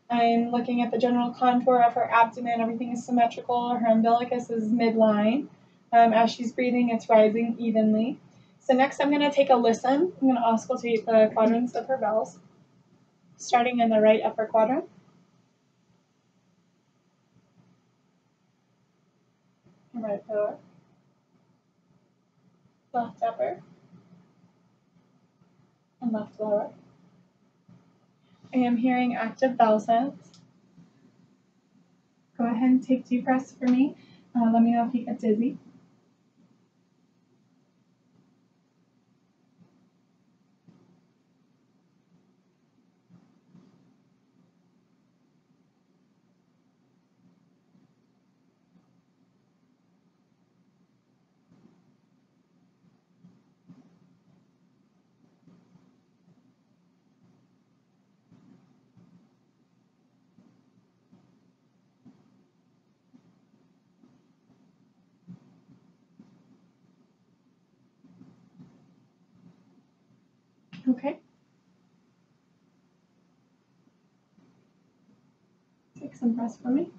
I'm looking at the general contour of her abdomen. Everything is symmetrical. Her umbilicus is midline. Um, as she's breathing, it's rising evenly. So next I'm going to take a listen. I'm going to auscultate the quadrants of her bowels, starting in the right upper quadrant. Right lower. Left upper. And left lower. I am hearing active bowel sounds. Go ahead and take deep breaths for me. Uh, let me know if you get dizzy. Okay. Take some breaths for me.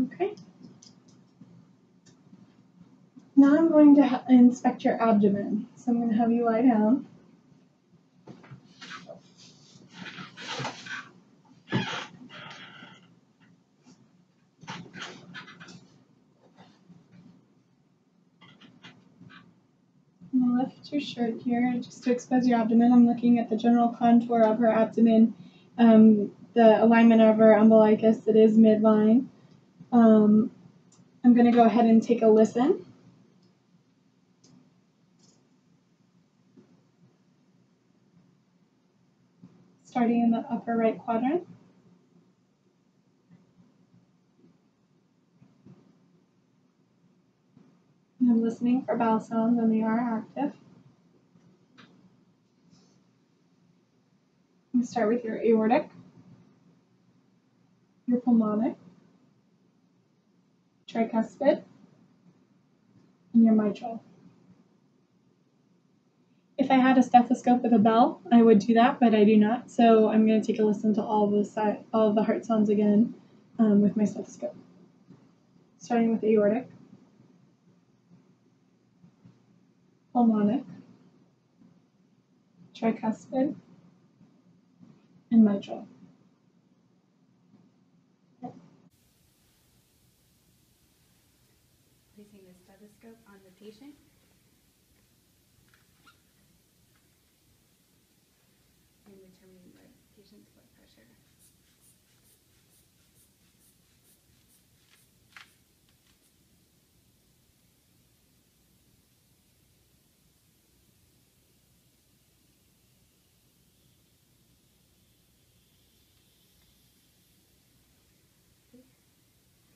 Okay. Now I'm going to inspect your abdomen. So I'm going to have you lie down. I'm going to lift your shirt here just to expose your abdomen. I'm looking at the general contour of her abdomen, um, the alignment of her umbilicus. It is midline. Um, I'm going to go ahead and take a listen. Starting in the upper right quadrant. And I'm listening for bowel sounds and they are active. I'm start with your aortic, your pulmonic, tricuspid, and your mitral. If I had a stethoscope with a bell, I would do that, but I do not. So I'm going to take a listen to all the si- all the heart sounds again um, with my stethoscope. Starting with aortic, pulmonic, tricuspid, and mitral. Placing the stethoscope on the patient.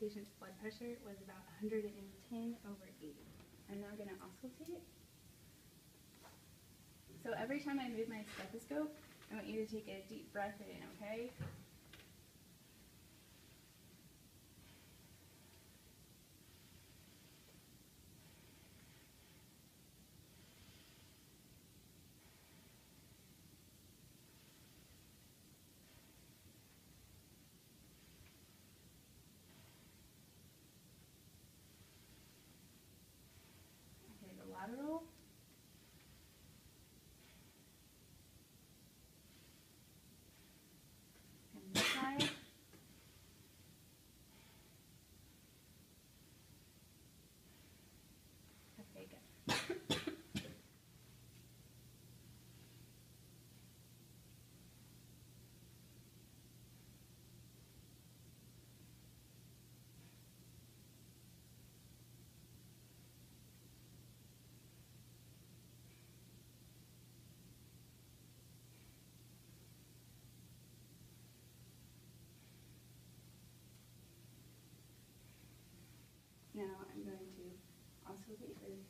Patient's blood pressure was about 110 over 80. I'm now going to auscultate. So every time I move my stethoscope, I want you to take a deep breath in, okay?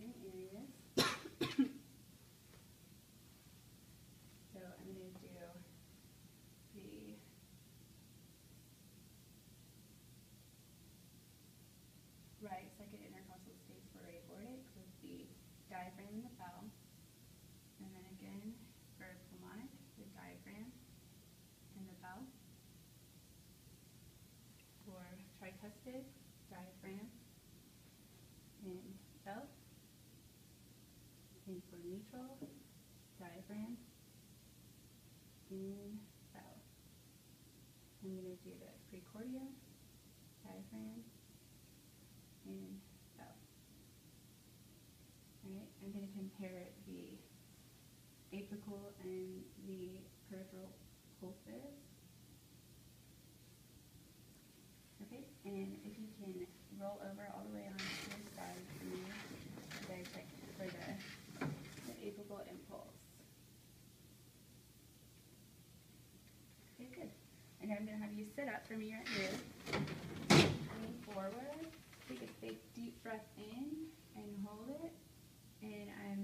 Auscultate for different areas. so I'm going to do the right second intercostal space for aortic with the diaphragm and the bell. And then again for pulmonic, the diaphragm and the bell. For tricuspid, diaphragm and bell. And for mitral, diaphragm and bell. I'm going to do the precordium, diaphragm, and bell. Alright, I'm going to compare the apical and the peripheral pulses. Okay, and if you can roll over all the way on your side for me, dissect for the, the apical impulse. Okay, good. And I'm going to have you sit up for me right here. Lean forward. Take a big deep breath in and hold it. And I'm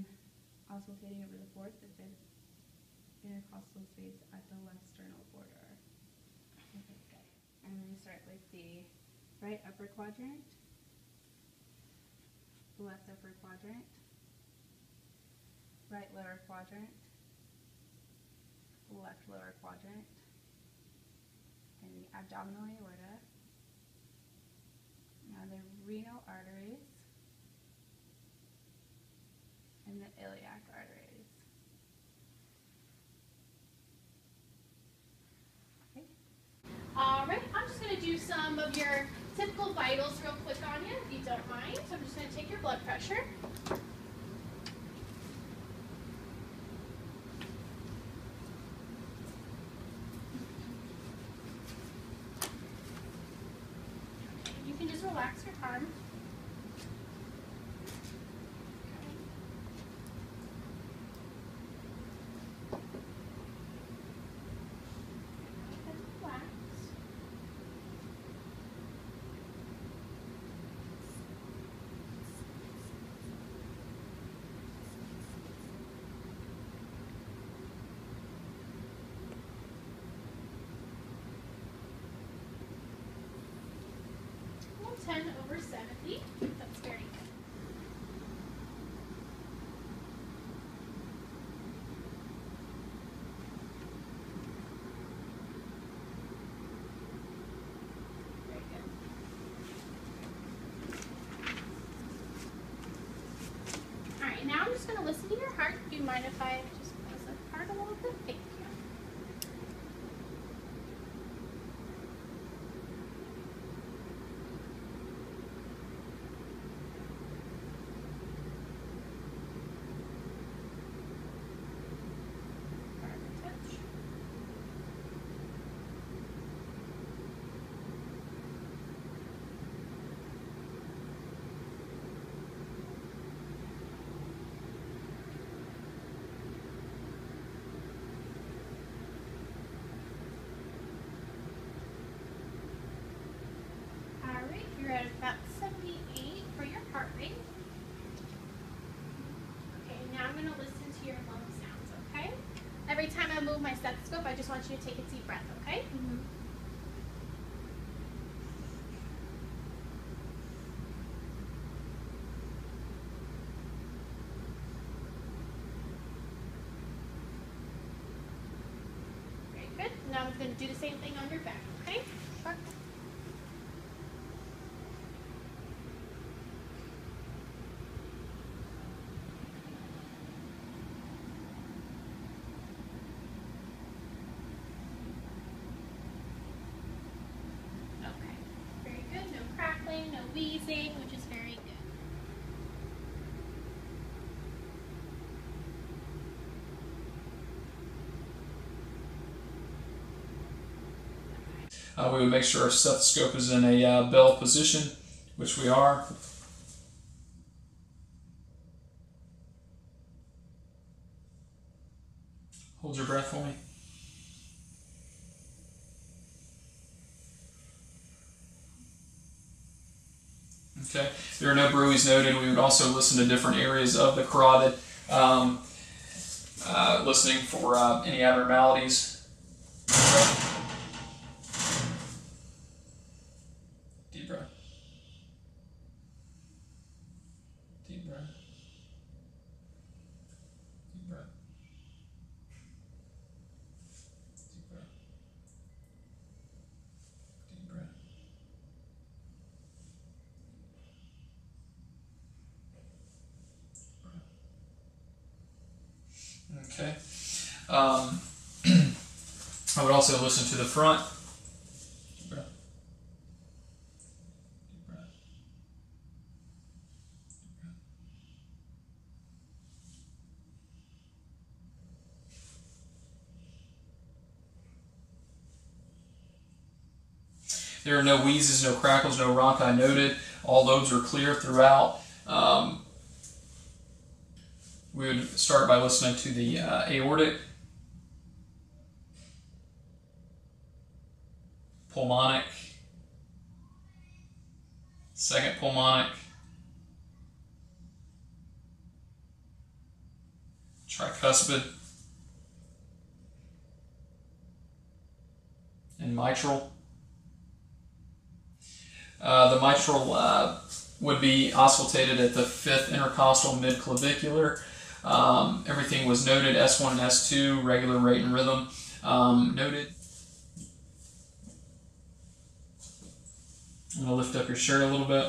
auscultating over the fourth, the fifth intercostal space at the left sternal border. Okay, good. I'm going to start with the right upper quadrant, left upper quadrant, right lower quadrant, left lower quadrant, the abdominal aorta. Now the renal arteries and the iliac arteries. Okay. Alright, I'm just going to do some of your typical vitals real quick on you, if you don't mind. So I'm just going to take your blood pressure. over 70. That's very good. Very good. All right, now I'm just going to listen to your heart. Do you mind if I my stethoscope, I just want you to take a deep breath, okay? Mm-hmm. Very good. Now I'm going to do the same thing on your back, okay? Sure. Okay, very good. No crackling, which is very good. Uh, we would make sure our stethoscope is in a uh, bell position, which we are. Hold your breath for me. Okay, bruits noted. We would also listen to different areas of the carotid, um, uh, listening for uh, any abnormalities. Deep breath. Deep breath. Deep breath. Deep breath. Deep breath. Okay. Um, I would also listen to the front. There are no wheezes, no crackles, no rhonchi noted. All lobes are clear throughout. Um, we would start by listening to the uh, aortic, pulmonic, second pulmonic, tricuspid, and mitral. Uh, the mitral uh, would be auscultated at the fifth intercostal midclavicular. Um, everything was noted S1 and S2, regular rate and rhythm um, noted. I'm going to lift up your shirt a little bit.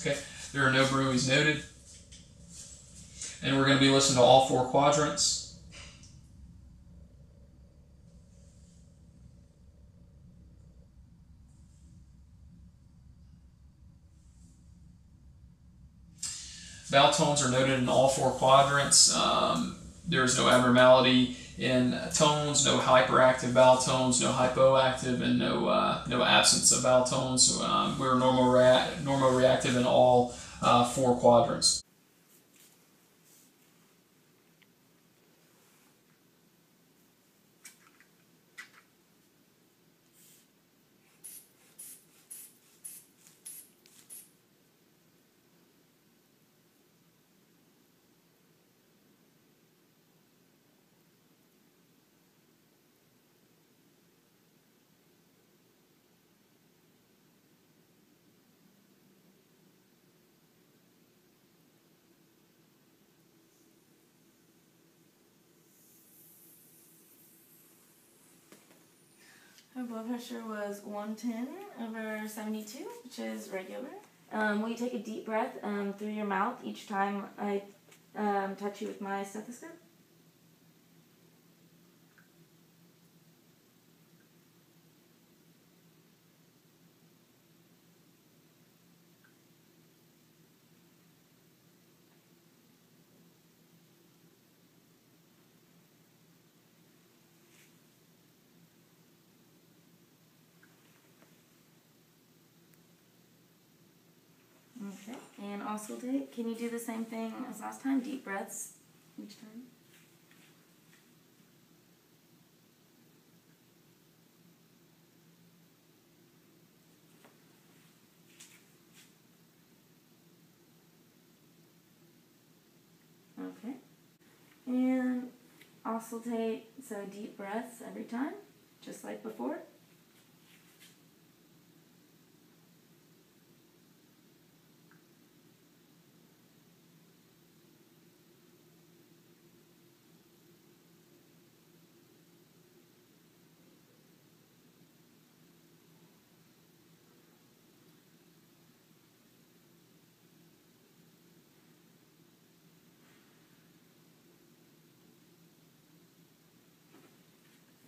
Okay, there are no bruits noted. And we're going to be listening to all four quadrants. Bowel tones are noted in all four quadrants. Um, there's no abnormality in tones, no hyperactive bowel tones, no hypoactive, and no uh, no absence of bowel tones. Um, we're normal rea- normal reactive in all uh, four quadrants. Blood pressure was 110 over 72, which is regular. Um, will you take a deep breath um, through your mouth each time I um, touch you with my stethoscope? Okay, Can you do the same thing as last time? Deep breaths each time. Okay. And auscultate, so deep breaths every time, just like before.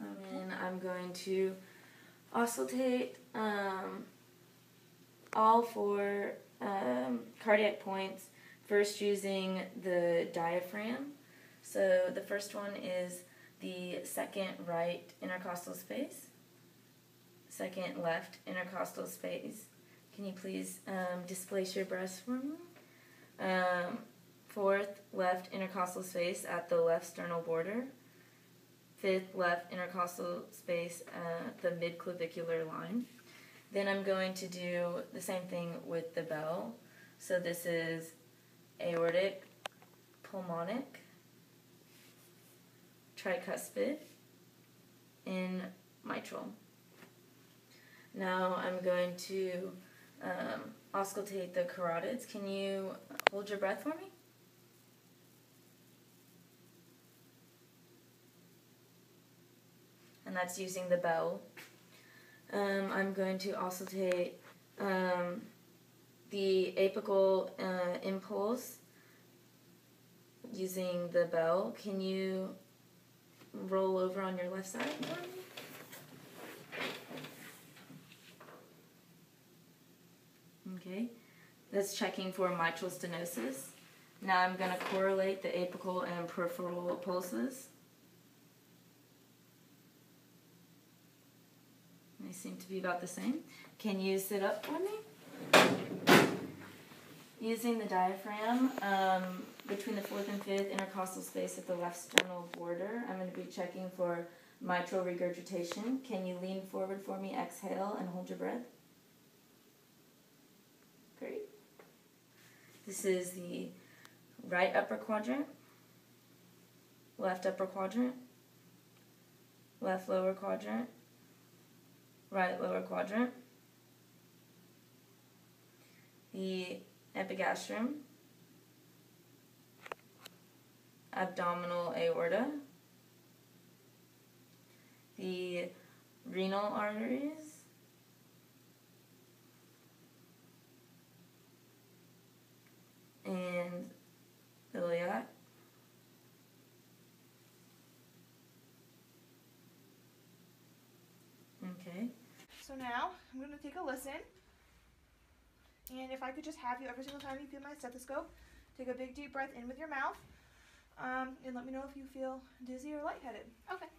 And then I'm going to auscultate um, all four um, cardiac points, first using the diaphragm. So the first one is the second right intercostal space, second left intercostal space, Can you please um, displace your breast for me? Um, fourth, left intercostal space at the left sternal border. Fifth, left intercostal space at the midclavicular line. Then I'm going to do the same thing with the bell. So this is aortic, pulmonic, tricuspid, and mitral. Now I'm going to um, auscultate the carotids. Can you hold your breath for me? And that's using the bell. Um, I'm going to auscultate um, the apical uh, impulse using the bell. Can you roll over on your left side? Okay, that's checking for mitral stenosis. Now I'm going to correlate the apical and peripheral pulses. They seem to be about the same. Can you sit up for me? Using the diaphragm um, between the fourth and fifth intercostal space at the left sternal border, I'm going to be checking for mitral regurgitation. Can you lean forward for me, exhale, and hold your breath? Great. This is the right upper quadrant, left upper quadrant, left lower quadrant, right lower quadrant, the epigastrium, abdominal aorta, the renal arteries, and iliac. Okay. So now I'm going to take a listen. And if I could just have you every single time you feel my stethoscope, take a big deep breath in with your mouth. Um, and let me know if you feel dizzy or lightheaded. Okay.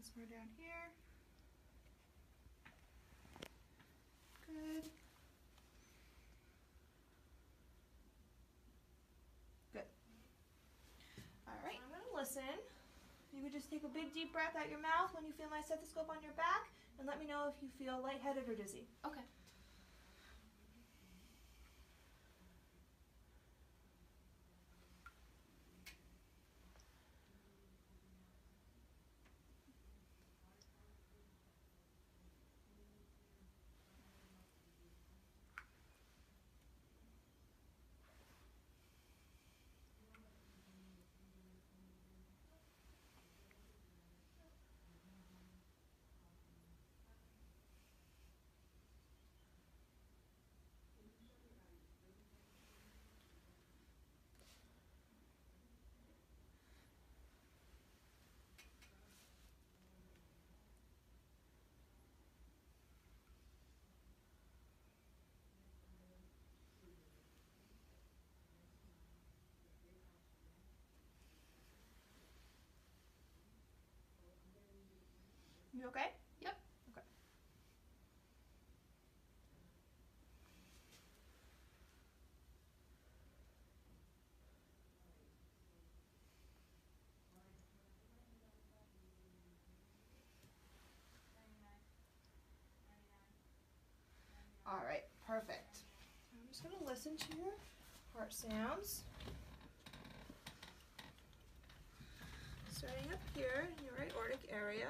Once more down here. Good. Good. All right, I'm going to listen. You could just take a big deep breath out your mouth when you feel my stethoscope on your back and let me know if you feel lightheaded or dizzy. Okay. You okay? Yep. Okay. All right, perfect. I'm just going to listen to your heart sounds. Starting up here in your right aortic area.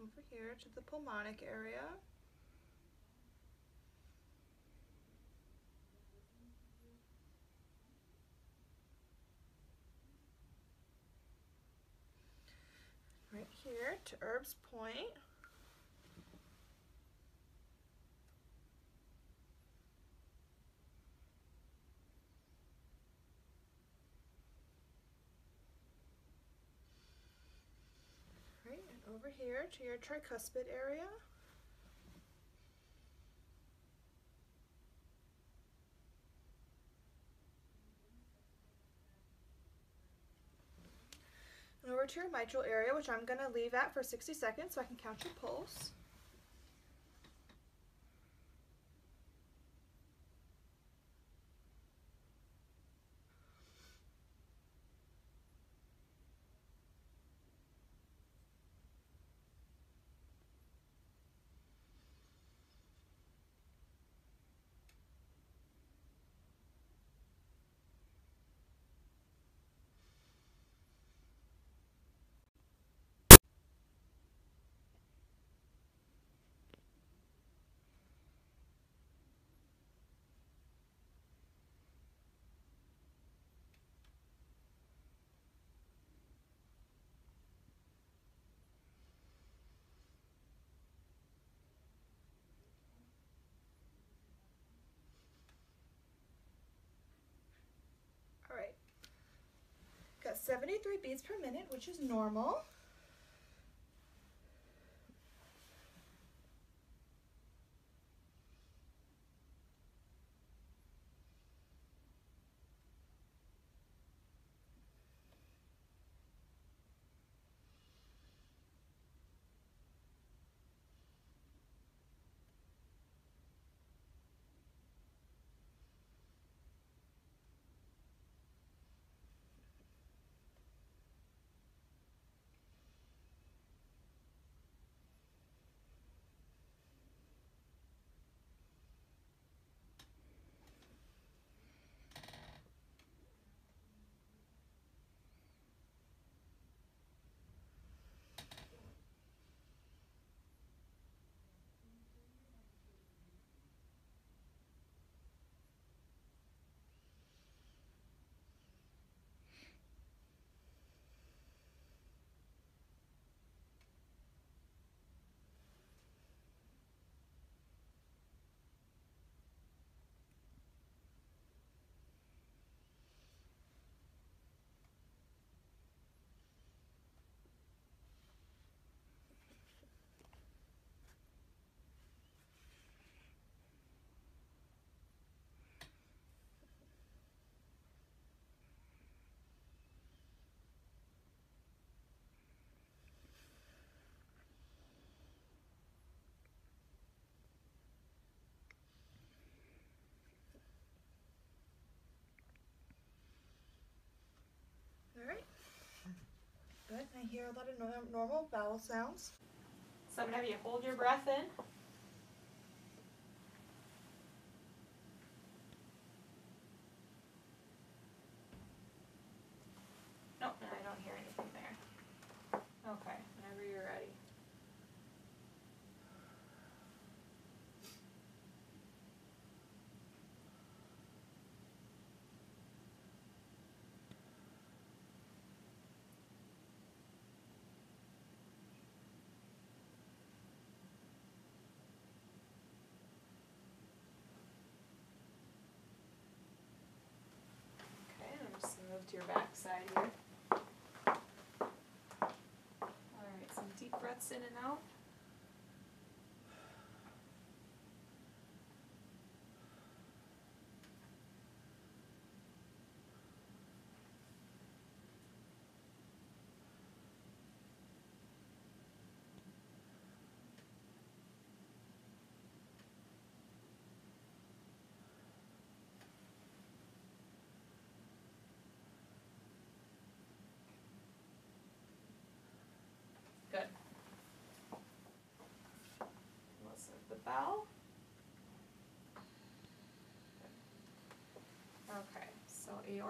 over here to the pulmonic area. Right here to Erb's Point. Right, and over here to your tricuspid area. And over to your mitral area, which I'm going to leave at for 60 seconds so I can count your pulse. All right. Got 73 beats per minute, which is normal. All right. I hear a lot of normal bowel sounds. So I'm gonna have you hold your breath in. Nope, no, I don't hear anything there. Okay, whenever you're ready. Okay, and I'm just gonna move to your back side here. Alright, some deep breaths in and out.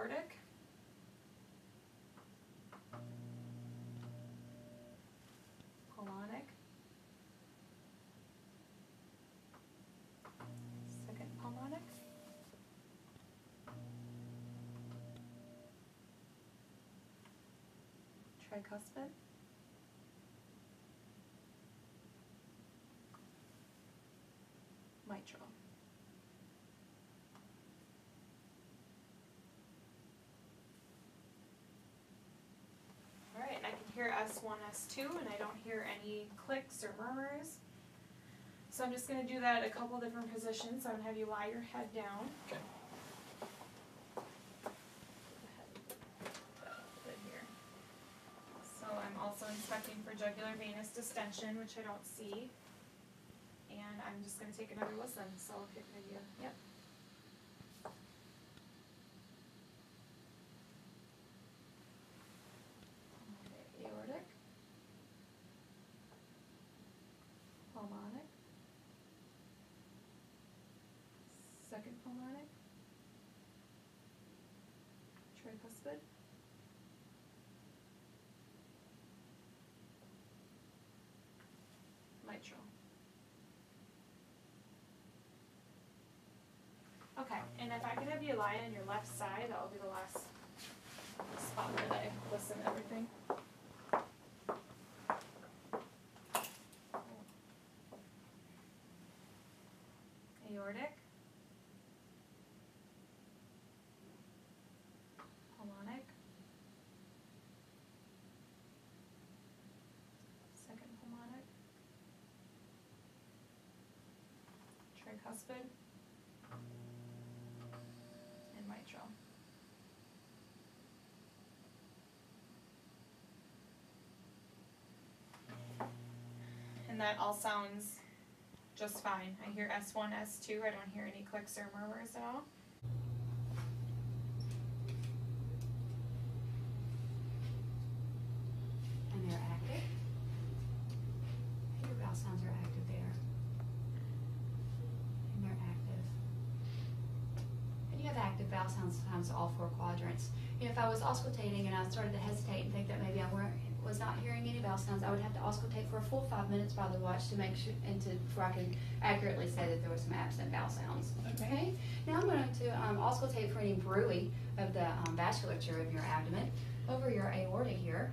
Aortic. Pulmonic. Second Pulmonic. Tricuspid. S1, S2, and I don't hear any clicks or murmurs. So I'm just going to do that a couple different positions. I'm going to have you lie your head down. Okay. So I'm also inspecting for jugular venous distension, which I don't see. And I'm just going to take another listen. So if you could, you, yep. Okay, aortic. Pulmonic. Second pulmonic. Tricuspid. Mitral. Okay, and if I could have you lie on your left side, that will be the last spot that I listen to everything. Aortic. Pulmonic. Second pulmonic. And mitral. And that all sounds just fine. I hear S1, S2. I don't hear any clicks or murmurs at all. And they're active. Your bowel sounds are active there. And they're active. And you have active bowel sounds sometimes all four quadrants. You know, if I was auscultating and I started to hesitate and think that maybe I weren't was not hearing sounds, I would have to auscultate for a full five minutes by the watch to make sure and to before I could accurately say that there was some absent bowel sounds. Okay. Now I'm going to um, auscultate for any bruit of the um, vasculature of your abdomen over your aorta here.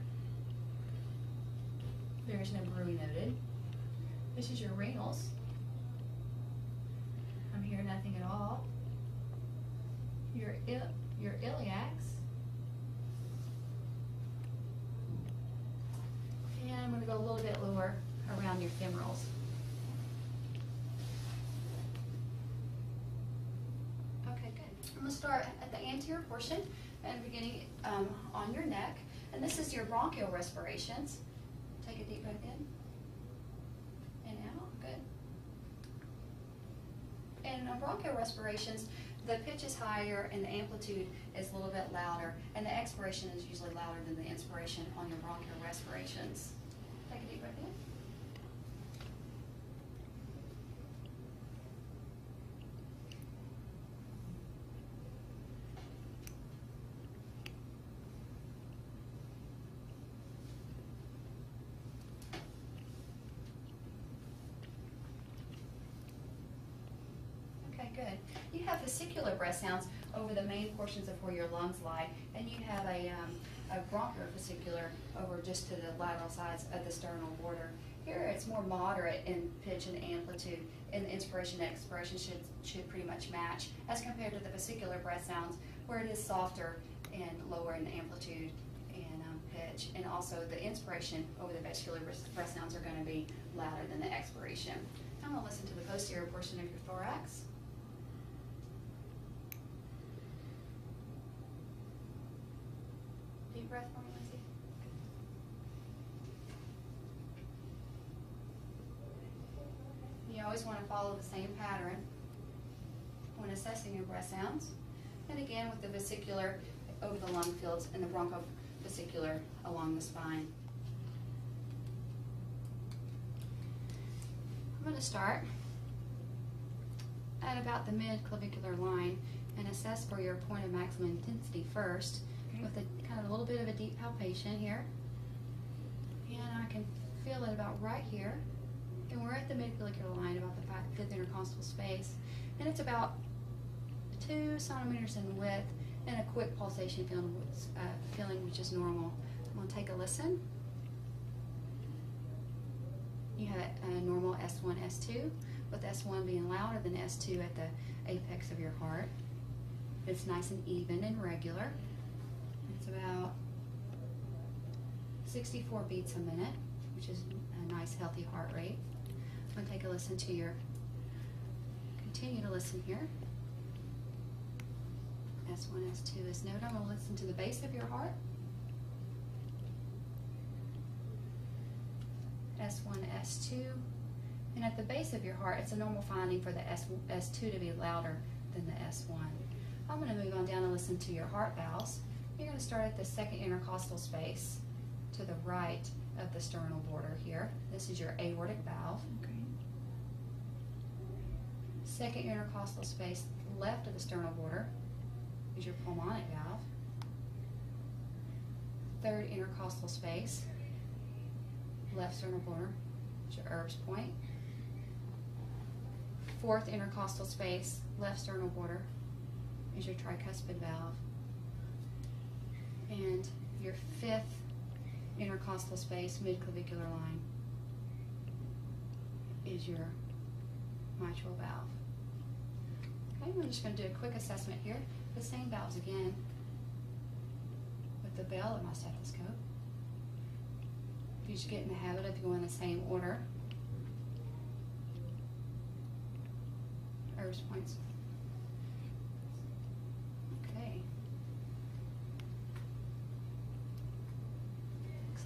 There is no bruit noted. This is your renals. I'm hearing nothing at all. Your il your iliacs. And I'm going to go a little bit lower around your femorals. Okay, good. I'm going to start at the anterior portion and beginning um, on your neck. And this is your bronchial respirations. Take a deep breath in and out. Good. And on bronchial respirations, the pitch is higher and the amplitude is a little bit louder, and the expiration is usually louder than the inspiration on your bronchial respirations. Take a deep breath in. Okay, good. You have vesicular breath sounds over the main portions of where your lungs lie, and you have a, um, a bronchovesicular over just to the lateral sides of the sternal border. Here it's more moderate in pitch and amplitude, and the inspiration and expiration should, should pretty much match as compared to the vesicular breath sounds where it is softer and lower in amplitude and um, pitch. And also the inspiration over the vesicular breath sounds are going to be louder than the expiration. I'm going to listen to the posterior portion of your thorax. Deep breath for me, Lindsay. You always want to follow the same pattern when assessing your breath sounds. And again with the vesicular over the lung fields and the bronchovesicular along the spine. I'm going to start at about the mid-clavicular line and assess for your point of maximum intensity first with a kind of a little bit of a deep palpation here. And I can feel it about right here. And we're at the mid-clavicular line, about the fi- fifth intercostal space. And it's about two centimeters in width and a quick pulsation feeling, uh, feeling which is normal. I'm gonna take a listen. You have a normal S1, S2, with S1 being louder than S2 at the apex of your heart. It's nice and even and regular. It's about 64 beats a minute, which is a nice healthy heart rate. I'm gonna take a listen to your, continue to listen here. S1, S2 is noted. I'm gonna listen to the base of your heart. S1, S2. And at the base of your heart, it's a normal finding for the S, S2 to be louder than the S1. I'm going to move on down and listen to your heart valves. You're going to start at the second intercostal space to the right of the sternal border here. This is your aortic valve. Okay. Second intercostal space left of the sternal border is your pulmonic valve. Third intercostal space left sternal border is your Erb's point. Fourth intercostal space, left sternal border, is your tricuspid valve. And your fifth intercostal space, midclavicular line, is your mitral valve. Okay, I'm just going to do a quick assessment here. The same valves again with the bell of my stethoscope. You should get in the habit of going in the same order. Erb's points. Okay.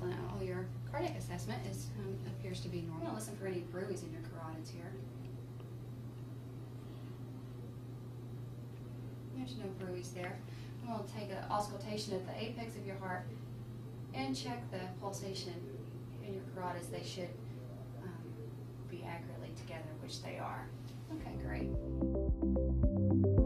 Excellent. All your cardiac assessment is um, appears to be normal. Listen for any bruits in your carotids here. There's no bruits there. I'm going to take an auscultation at the apex of your heart and check the pulsation in your carotids. They should um, be accurately together, which they are. Okay, great.